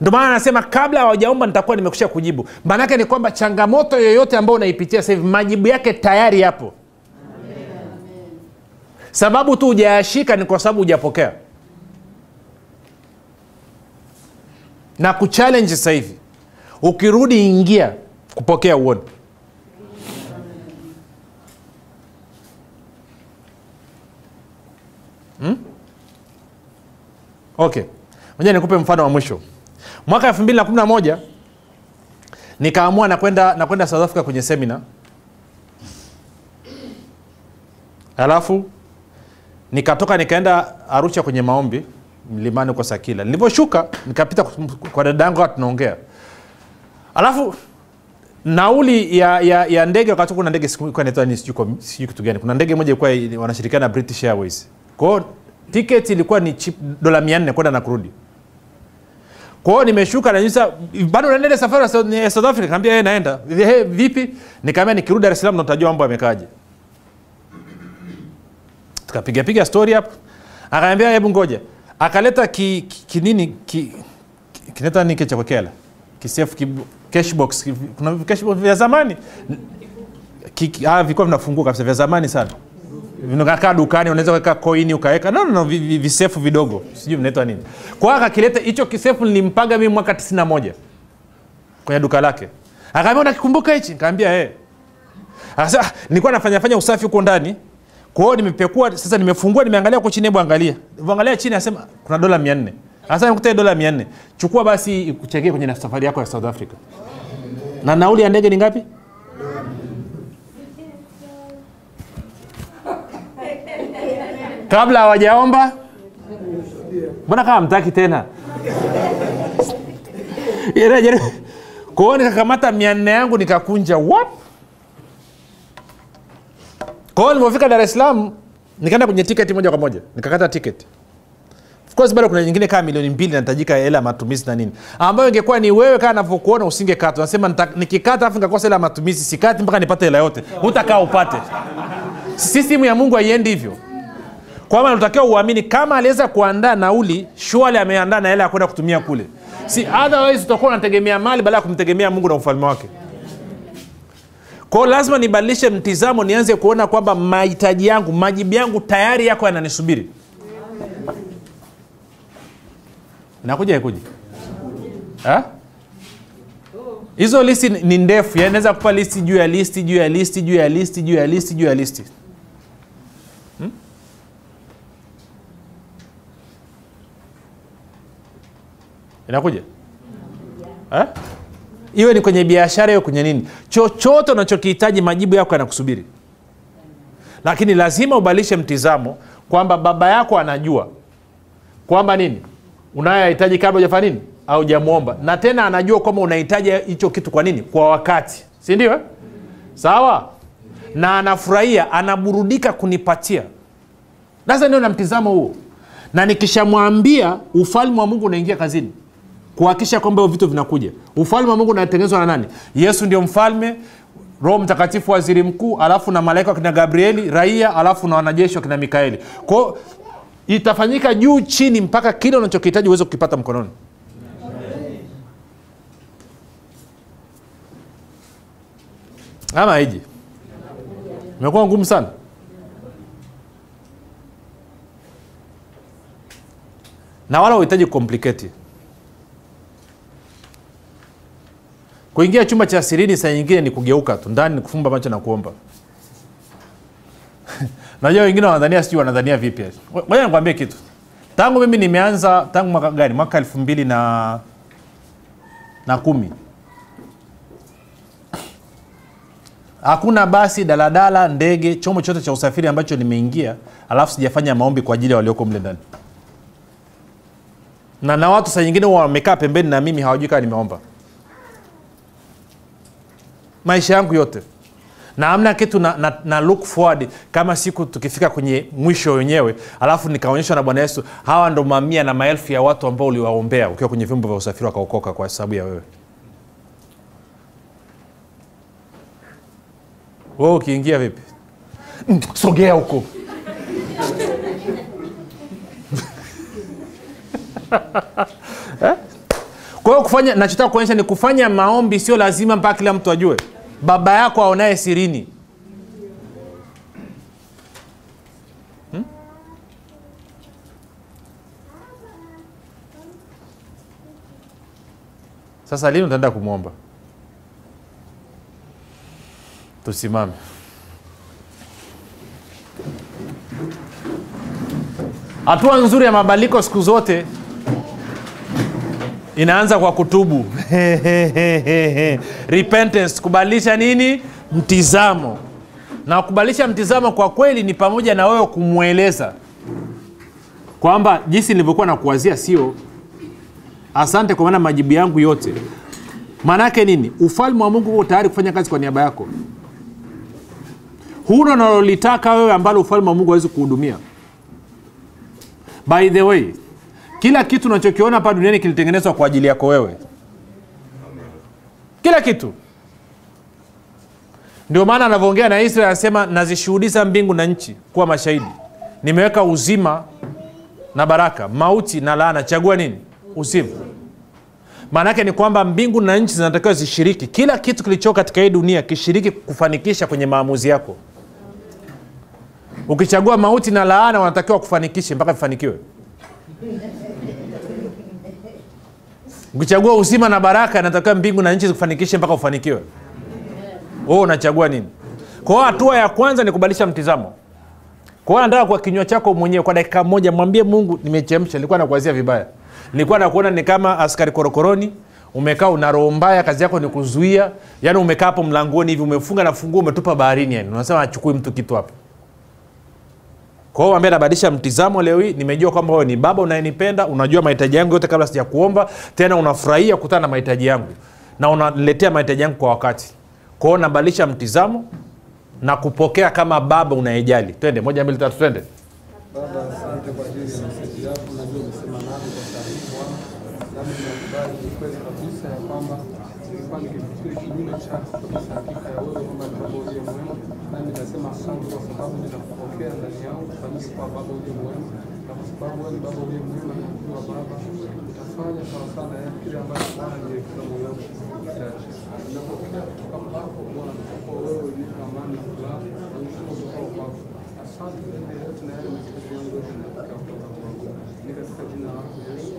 ndio maana anasema kabla hawajaomba nitakuwa nimekusha kujibu. Maanake ni kwamba changamoto yoyote ambayo unaipitia sasa hivi majibu yake tayari yapo. Sababu tu hujayashika ni kwa sababu hujapokea. Na kuchallenge sasa hivi. Ukirudi ingia kupokea uone. Hmm? okay. Moja nikupe mfano wa mwisho mwaka 211 nikaamua nakwenda nakwenda south africa kwenye semina alafu nikatoka nikaenda arusha kwenye maombi mlimani kwa sakila. Nilivyoshuka nikapita kwa dada yangu tunaongea. Alafu nauli ya, ya, ya ndege wakati kuna ndege sijui kitu gani. Kuna ndege moja ilikuwa wanashirikiana na british airways. Kwao tiketi ilikuwa ni chip dola mia nne kwenda na kurudi kwa hiyo nimeshuka na nyusa bado unaenda safari ya South- africa. Nikamwambia yeye naenda. Hey, vipi? Nikamwambia nikirudi dar es salaam ndo utajua mambo yamekaje. Tukapiga piga story hapo. Akaambia hebu ngoja. Akaleta ki, ki, ki nini ki, ki, kineta nini kwa kela. kisefu ki, cash box, kuna cash box vya zamani ki, ah, vilikuwa vinafunguka kabisa vya zamani sana vinakaa dukani unaweza kuweka koini ukaweka no, no, no, vi- vi- visefu vidogo. Sijui vinaitwa nini. Kwa akakileta hicho kisefu nilimpaga mimi mwaka 91 kwenye duka lake. Akaambia unakikumbuka hichi? Nikaambia eh. "Ah, nilikuwa nafanya fanya usafi huko ndani. Kwa hiyo nimepekua sasa nimefungua nimeangalia huko chini hebu angalia. Angalia chini anasema kuna dola 400 sasa nikuta dola 400 chukua basi ikuchekee kwenye safari yako ya South Africa. Na nauli ya ndege ni ngapi kabla hawajaomba? Mbona kama mtaki tena? Kwao nikakamata mia nne yangu nikakunja wap kwao nilivyofika dar es salaam nikaenda kwenye tiketi moja kwa moja. Nikakata tiketi course bado kuna nyingine kama milioni mbili nahitajika hela ya matumizi na nini. Ambayo ingekuwa ni wewe kaa navyokuona usingekata nasema nikikata afu nikakosa hela ya matumizi sikati mpaka nipate hela yote. Hutakaa upate. Sistimu ya mungu haiendi hivyo kwamba unatakiwa uamini kama aliweza kuandaa nauli shuali ameandaa na hela ya kwenda kutumia kule si otherwise utakuwa unategemea mali baada ya kumtegemea mungu na ufalme wake kwao lazima nibadilishe mtizamo nianze kuona kwamba mahitaji yangu majibu yangu tayari yako yananisubiri nakuja ikuja Ha? hizo listi ni ndefu yanaweza kupa listi juu ya listi juu ya listi juu ya listi juu ya listi juu ya listi Hmm? Inakuja? Eh? iwe ni kwenye biashara iwe kwenye nini. Chochote unachokihitaji majibu yako yanakusubiri. Lakini lazima ubadilishe mtizamo kwamba baba yako anajua kwamba nini? Unayohitaji kabla ujafaa nini? Au jamwomba na tena anajua kwamba unahitaji hicho kitu kwa nini? Kwa wakati. Sindio eh? sawa? Na anafurahia anaburudika kunipatia. Sasa ndio na mtizamo huo. Na nikishamwambia ufalme wa mungu unaingia kazini kuhakikisha kwamba hivyo vitu vinakuja. Ufalme wa mungu unatengenezwa na nani? Yesu ndio mfalme roho mtakatifu waziri mkuu alafu na malaika wakina gabrieli raia alafu na wanajeshi wakina mikaeli. Kwao itafanyika juu chini mpaka kile unachokihitaji uweze kukipata mkononi. Ama hiji imekuwa ngumu sana. Na wala uhitaji complicate kuingia chumba cha sirini saa nyingine ni kugeuka tu. Ndani ni kufumba macho na kuomba. Najua wengine wanadhania sijui wanadhania vipi. Moja nikwambie kitu. Tangu mimi nimeanza tangu mwaka gani? Mwaka elfu mbili na na kumi. Hakuna basi daladala ndege chombo chote cha usafiri ambacho nimeingia alafu sijafanya maombi kwa ajili ya walioko mle ndani. Na na watu saa nyingine wamekaa pembeni na mimi hawajui kaa nimeomba maisha yangu yote. Na amna kitu na, na, na look forward kama siku tukifika kwenye mwisho wenyewe alafu nikaonyeshwa na bwana yesu hawa ndo mamia na maelfu ya watu ambao uliwaombea ukiwa kwenye vyombo vya usafiri wakaokoka kwa sababu ya wewe. Wewe ukiingia vipi? Sogea huko. Eh? Kwa hiyo kufanya nachotaka kuonyesha ni kufanya maombi sio lazima mpaka kila mtu ajue. Baba yako aonaye sirini. Hmm? sasa lini utaenda kumwomba? Tusimame. Hatua nzuri ya mabadiliko siku zote inaanza kwa kutubu. Repentance kubadilisha nini? Mtizamo. Na kubadilisha mtizamo kwa kweli ni pamoja na wewe kumweleza. Kwamba jinsi nilivyokuwa na kuwazia sio. Asante kwa maana majibu yangu yote. Maanaake nini? Ufalme wa mungu huo tayari kufanya kazi kwa niaba yako. Huna unalolitaka wewe ambalo ufalme wa mungu hawezi kuhudumia. By the way kila kitu unachokiona hapa duniani kilitengenezwa kwa ajili yako wewe. Kila kitu. Ndio maana anavyoongea na israel anasema nazishuhudiza mbingu na nchi kuwa mashahidi. Nimeweka uzima na baraka mauti na laana. Chagua nini? Uzima. Maanaake ni kwamba mbingu na nchi zinatakiwa zishiriki. Kila kitu kilichoo katika hii dunia kishiriki kufanikisha kwenye maamuzi yako. Ukichagua mauti na laana wanatakiwa kufanikishe mpaka vifanikiwe ukichagua uzima na baraka inatakiwa mbingu na nchi zikufanikishe mpaka ufanikiwe. Wewe unachagua nini? Kwa hatua ya kwanza ni kubadilisha mtizamo. Kwa nataka kwa kinywa chako mwenyewe kwa dakika moja mwambie mungu nimechemsha nilikuwa nakuazia vibaya. Nilikuwa nakuona ni kama askari korokoroni umekaa una roho mbaya kazi yako ni kuzuia. Yaani umekaa hapo mlangoni hivi umefunga na funguo umetupa baharini yani. Unasema achukui mtu kitu hapo kwa hiyo ambaye anabadilisha mtizamo leo hii nimejua kwamba wewe ni baba unayenipenda unajua mahitaji yangu yote kabla sija kuomba tena unafurahia kukutana na mahitaji yangu na unaletea mahitaji yangu kwa wakati. Kwa hiyo nabadilisha mtizamo na kupokea kama baba unayejali. Twende moja mbili tatu twende. Baba, nami nasema asante kwa sababu ninakupokea ndani yangu kabisa kwa Baba uliye mwema, na kwa sababu wewe ni Baba uliye mwema na kujua Baba utafanya sawa sana ya kile ambacho Bwana niwekeza moyoni kuhitaji. Ninapokea kutoka kwako Bwana, kwa kuwa wewe unipa amani na furaha na uzima kutoka kwako. Asante kwa yale yote na yale mahitaji yangu yote ninapokea kutoka kwako. Ni katika jina lako Yesu.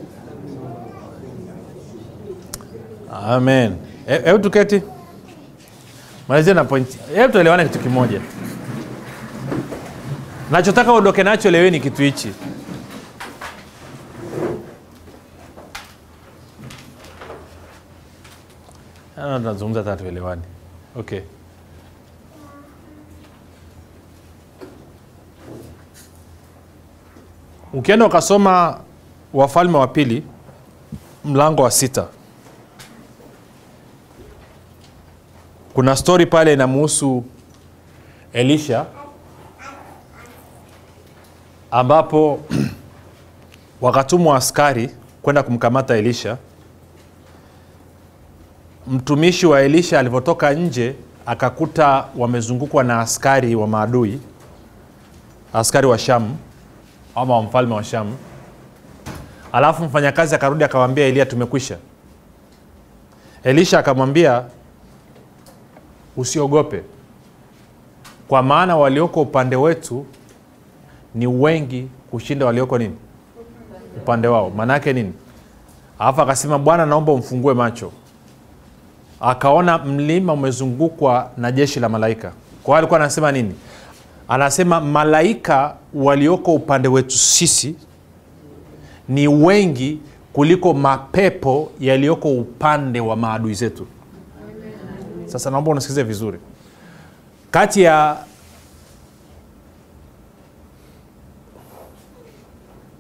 Ninaomba. amen E- hebu tuketi malizia na point. Hebu tuelewane kitu kimoja. Nachotaka uondoke nacho lewe ni kitu hichi. Ah, tunazungumza hata tuelewani okay. Ukienda ukasoma wafalme wa pili mlango wa sita kuna stori pale inamuhusu elisha ambapo wakatumwa askari kwenda kumkamata elisha. Mtumishi wa elisha alivyotoka nje akakuta wamezungukwa na askari wa maadui askari wa shamu ama mfalme wa shamu. Alafu mfanyakazi akarudi akamwambia elia tumekwisha. Elisha akamwambia usiogope. Kwa maana walioko upande wetu ni wengi kushinda walioko nini? Upande wao. Maana yake nini? Alafu akasema bwana naomba umfungue macho. Akaona mlima umezungukwa na jeshi la malaika. Kwa hiyo alikuwa anasema nini? Anasema malaika walioko upande wetu sisi ni wengi kuliko mapepo yaliyoko upande wa maadui zetu sasa naomba unasikize vizuri. Kati ya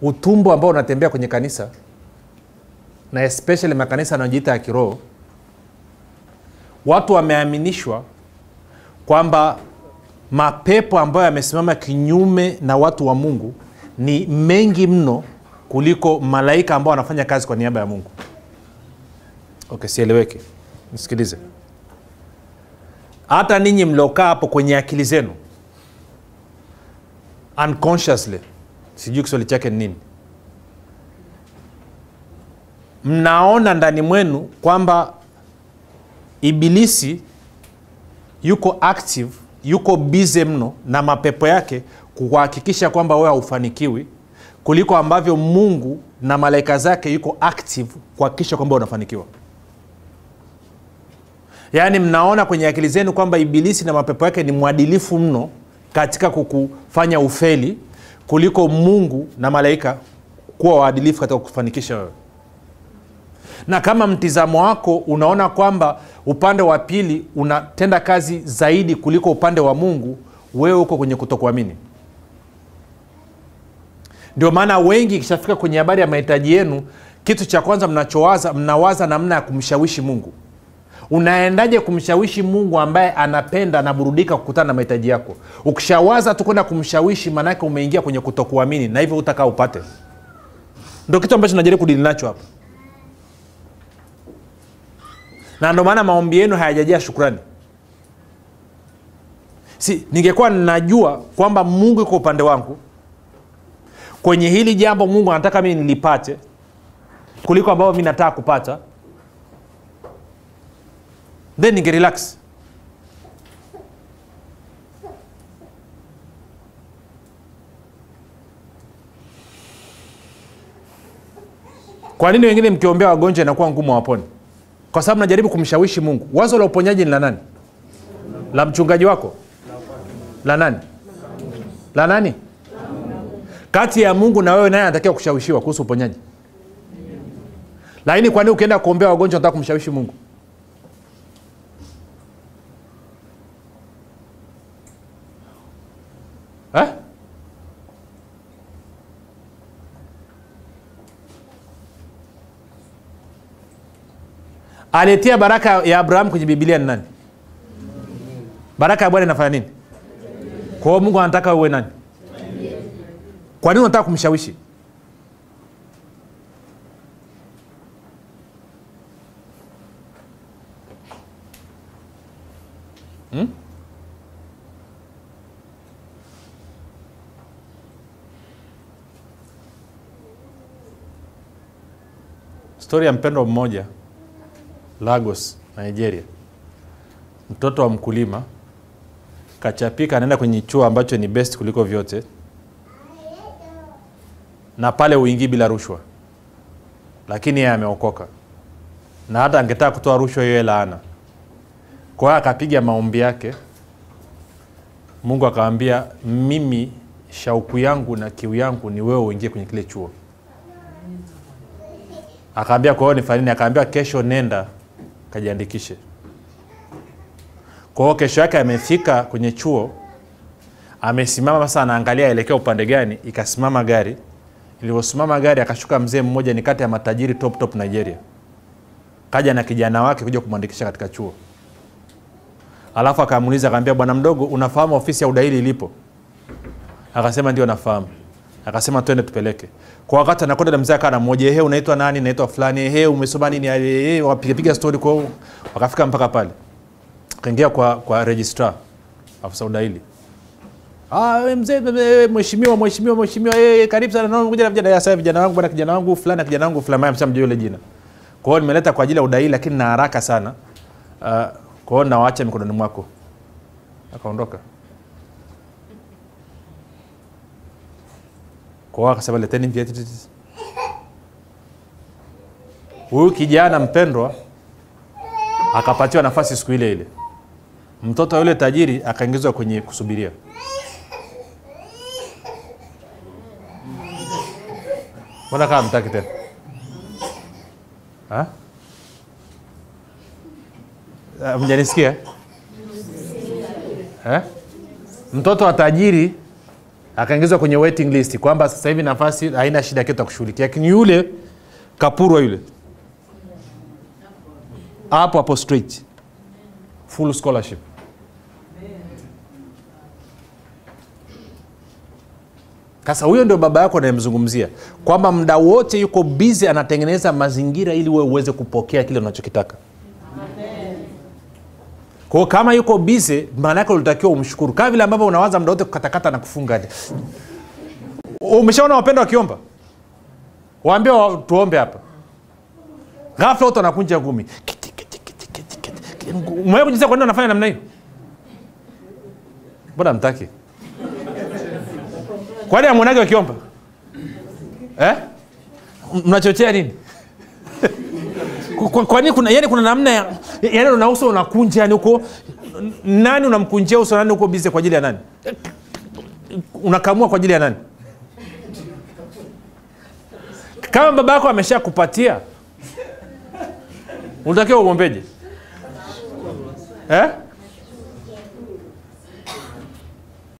utumbo ambao unatembea kwenye kanisa na especially makanisa yanayojiita ya kiroho watu wameaminishwa kwamba mapepo ambayo yamesimama kinyume na watu wa mungu ni mengi mno kuliko malaika ambao wanafanya kazi kwa niaba ya mungu. Okay sieleweke nisikilize hata ninyi mliokaa hapo kwenye akili zenu unconsciously sijui kiswali chake ni nini mnaona ndani mwenu kwamba ibilisi yuko active yuko bize mno na mapepo yake kuhakikisha kwamba wewe haufanikiwi kuliko ambavyo mungu na malaika zake yuko active kuhakikisha kwamba unafanikiwa yaani mnaona kwenye akili zenu kwamba ibilisi na mapepo yake ni mwadilifu mno katika kukufanya ufeli kuliko mungu na malaika kuwa waadilifu katika kufanikisha wewe. Na kama mtizamo wako unaona kwamba upande wa pili unatenda kazi zaidi kuliko upande wa mungu wewe uko kwenye kutokuamini. Ndio maana wengi ikishafika kwenye habari ya mahitaji yenu kitu cha kwanza mnachowaza mnawaza namna ya kumshawishi mungu unaendaje kumshawishi mungu ambaye anapenda anaburudika kukutana na mahitaji yako? Ukishawaza tu kwenda kumshawishi maanaake umeingia kwenye kutokuamini na hivyo utakaa upate. Ndo kitu ambacho najaribu kudili nacho hapa. Na ndo maana maombi yenu hayajajaa shukrani. Si ningekuwa ninajua kwamba mungu iko upande wangu. Kwenye hili jambo mungu anataka mii nilipate kuliko ambavyo mi nataka kupata then ninge relax kwa nini wengine mkiombea wagonjwa inakuwa ngumu wapone? Kwa sababu najaribu kumshawishi mungu. Wazo la uponyaji ni la nani? La mchungaji wako? La nani? La nani? Kati ya mungu na wewe naye anatakiwa kushawishiwa kuhusu uponyaji. Lakini nini ukienda kuombea wagonjwa nataka kumshawishi mungu eh? aliyetia baraka ya abraham kwenye Biblia ni nani baraka ya bwana inafanya nini kwa mungu anataka uwe nani kwa nini unataka kumshawishi hmm? Stori ya mpendo mmoja lagos nigeria. Mtoto wa mkulima kachapika anaenda kwenye chuo ambacho ni best kuliko vyote na pale uingii bila rushwa. Lakini yeye ameokoka. Na hata angetaka kutoa rushwa hiyo laana. Kwa hiyo akapiga maombi yake. Mungu akawambia mimi shauku yangu na kiu yangu ni wewe uingie kwenye kile chuo akaambia kwa hiyo nifanye nini? Akaambia kesho nenda kajiandikishe. Kwa hiyo kesho yake amefika kwenye chuo amesimama sasa anaangalia aelekea upande gani ikasimama gari. Ilivyosimama gari akashuka mzee mmoja ni kati ya matajiri top top nigeria. Kaja na kijana wake kuja kumwandikisha katika chuo. Alafu akamuuliza akaambia bwana mdogo unafahamu ofisi ya udahili ilipo? Akasema ndio nafahamu akasema twende tupeleke. Kwa wakati anakwenda na mzee akaa namoja ehe unaitwa nani? Naitwa fulani? Ehe umesoma nini? Ehe wakapigapiga stori kwao wakafika mpaka pale. Kaingia kwa kwa registrar afisa udaili. Ah, mzee mheshimiwa mheshimiwa mheshimiwa eh, karibu sana naomba kuja na vijana wangu bwana kijana wangu fulani na kijana wangu fulani mshamjua yule jina. Kwa hiyo nimeleta kwa ajili ya udaili lakini na haraka sana. Uh, kwa hiyo nawaacha mikononi mwako. Akaondoka kwa akasema leteni vyeti huyu kijana mpendwa akapatiwa nafasi siku ile ile. Mtoto yule tajiri akaingizwa kwenye kusubiria. Mbona kama mtaki tena? Mjanisikia? Mtoto wa tajiri akaingizwa kwenye waiting list kwamba sasa hivi nafasi haina shida kitu kushughulikia lakini yule kapurwa yule hapo hapo straight. Full scholarship. Sasa huyo ndio baba yako anayemzungumzia kwamba muda wote yuko bizi anatengeneza mazingira ili wewe uweze kupokea kile unachokitaka kwao kama yuko bize, maana yake ulitakiwa umshukuru. Kama vile ambavyo unawaza muda wote kukatakata na kufunga umeshaona wapenda wakiomba? Waambie wa, tuombe hapa. Ghafla wote wanakunja gumi umewahi kujisia kwa nini namna hiyo? Mbona mtaki kwani amwonage wakiomba? Eh? mnachochea nini Kwa- kwa nini kuna yani kuna namna ya yani una uso unakunja yani huko nani unamkunjia uso nani huko bize kwa ajili ya nani? Unakamua kwa ajili ya nani? Kama baba yako amesha kupatia unatakiwa uombeje eh?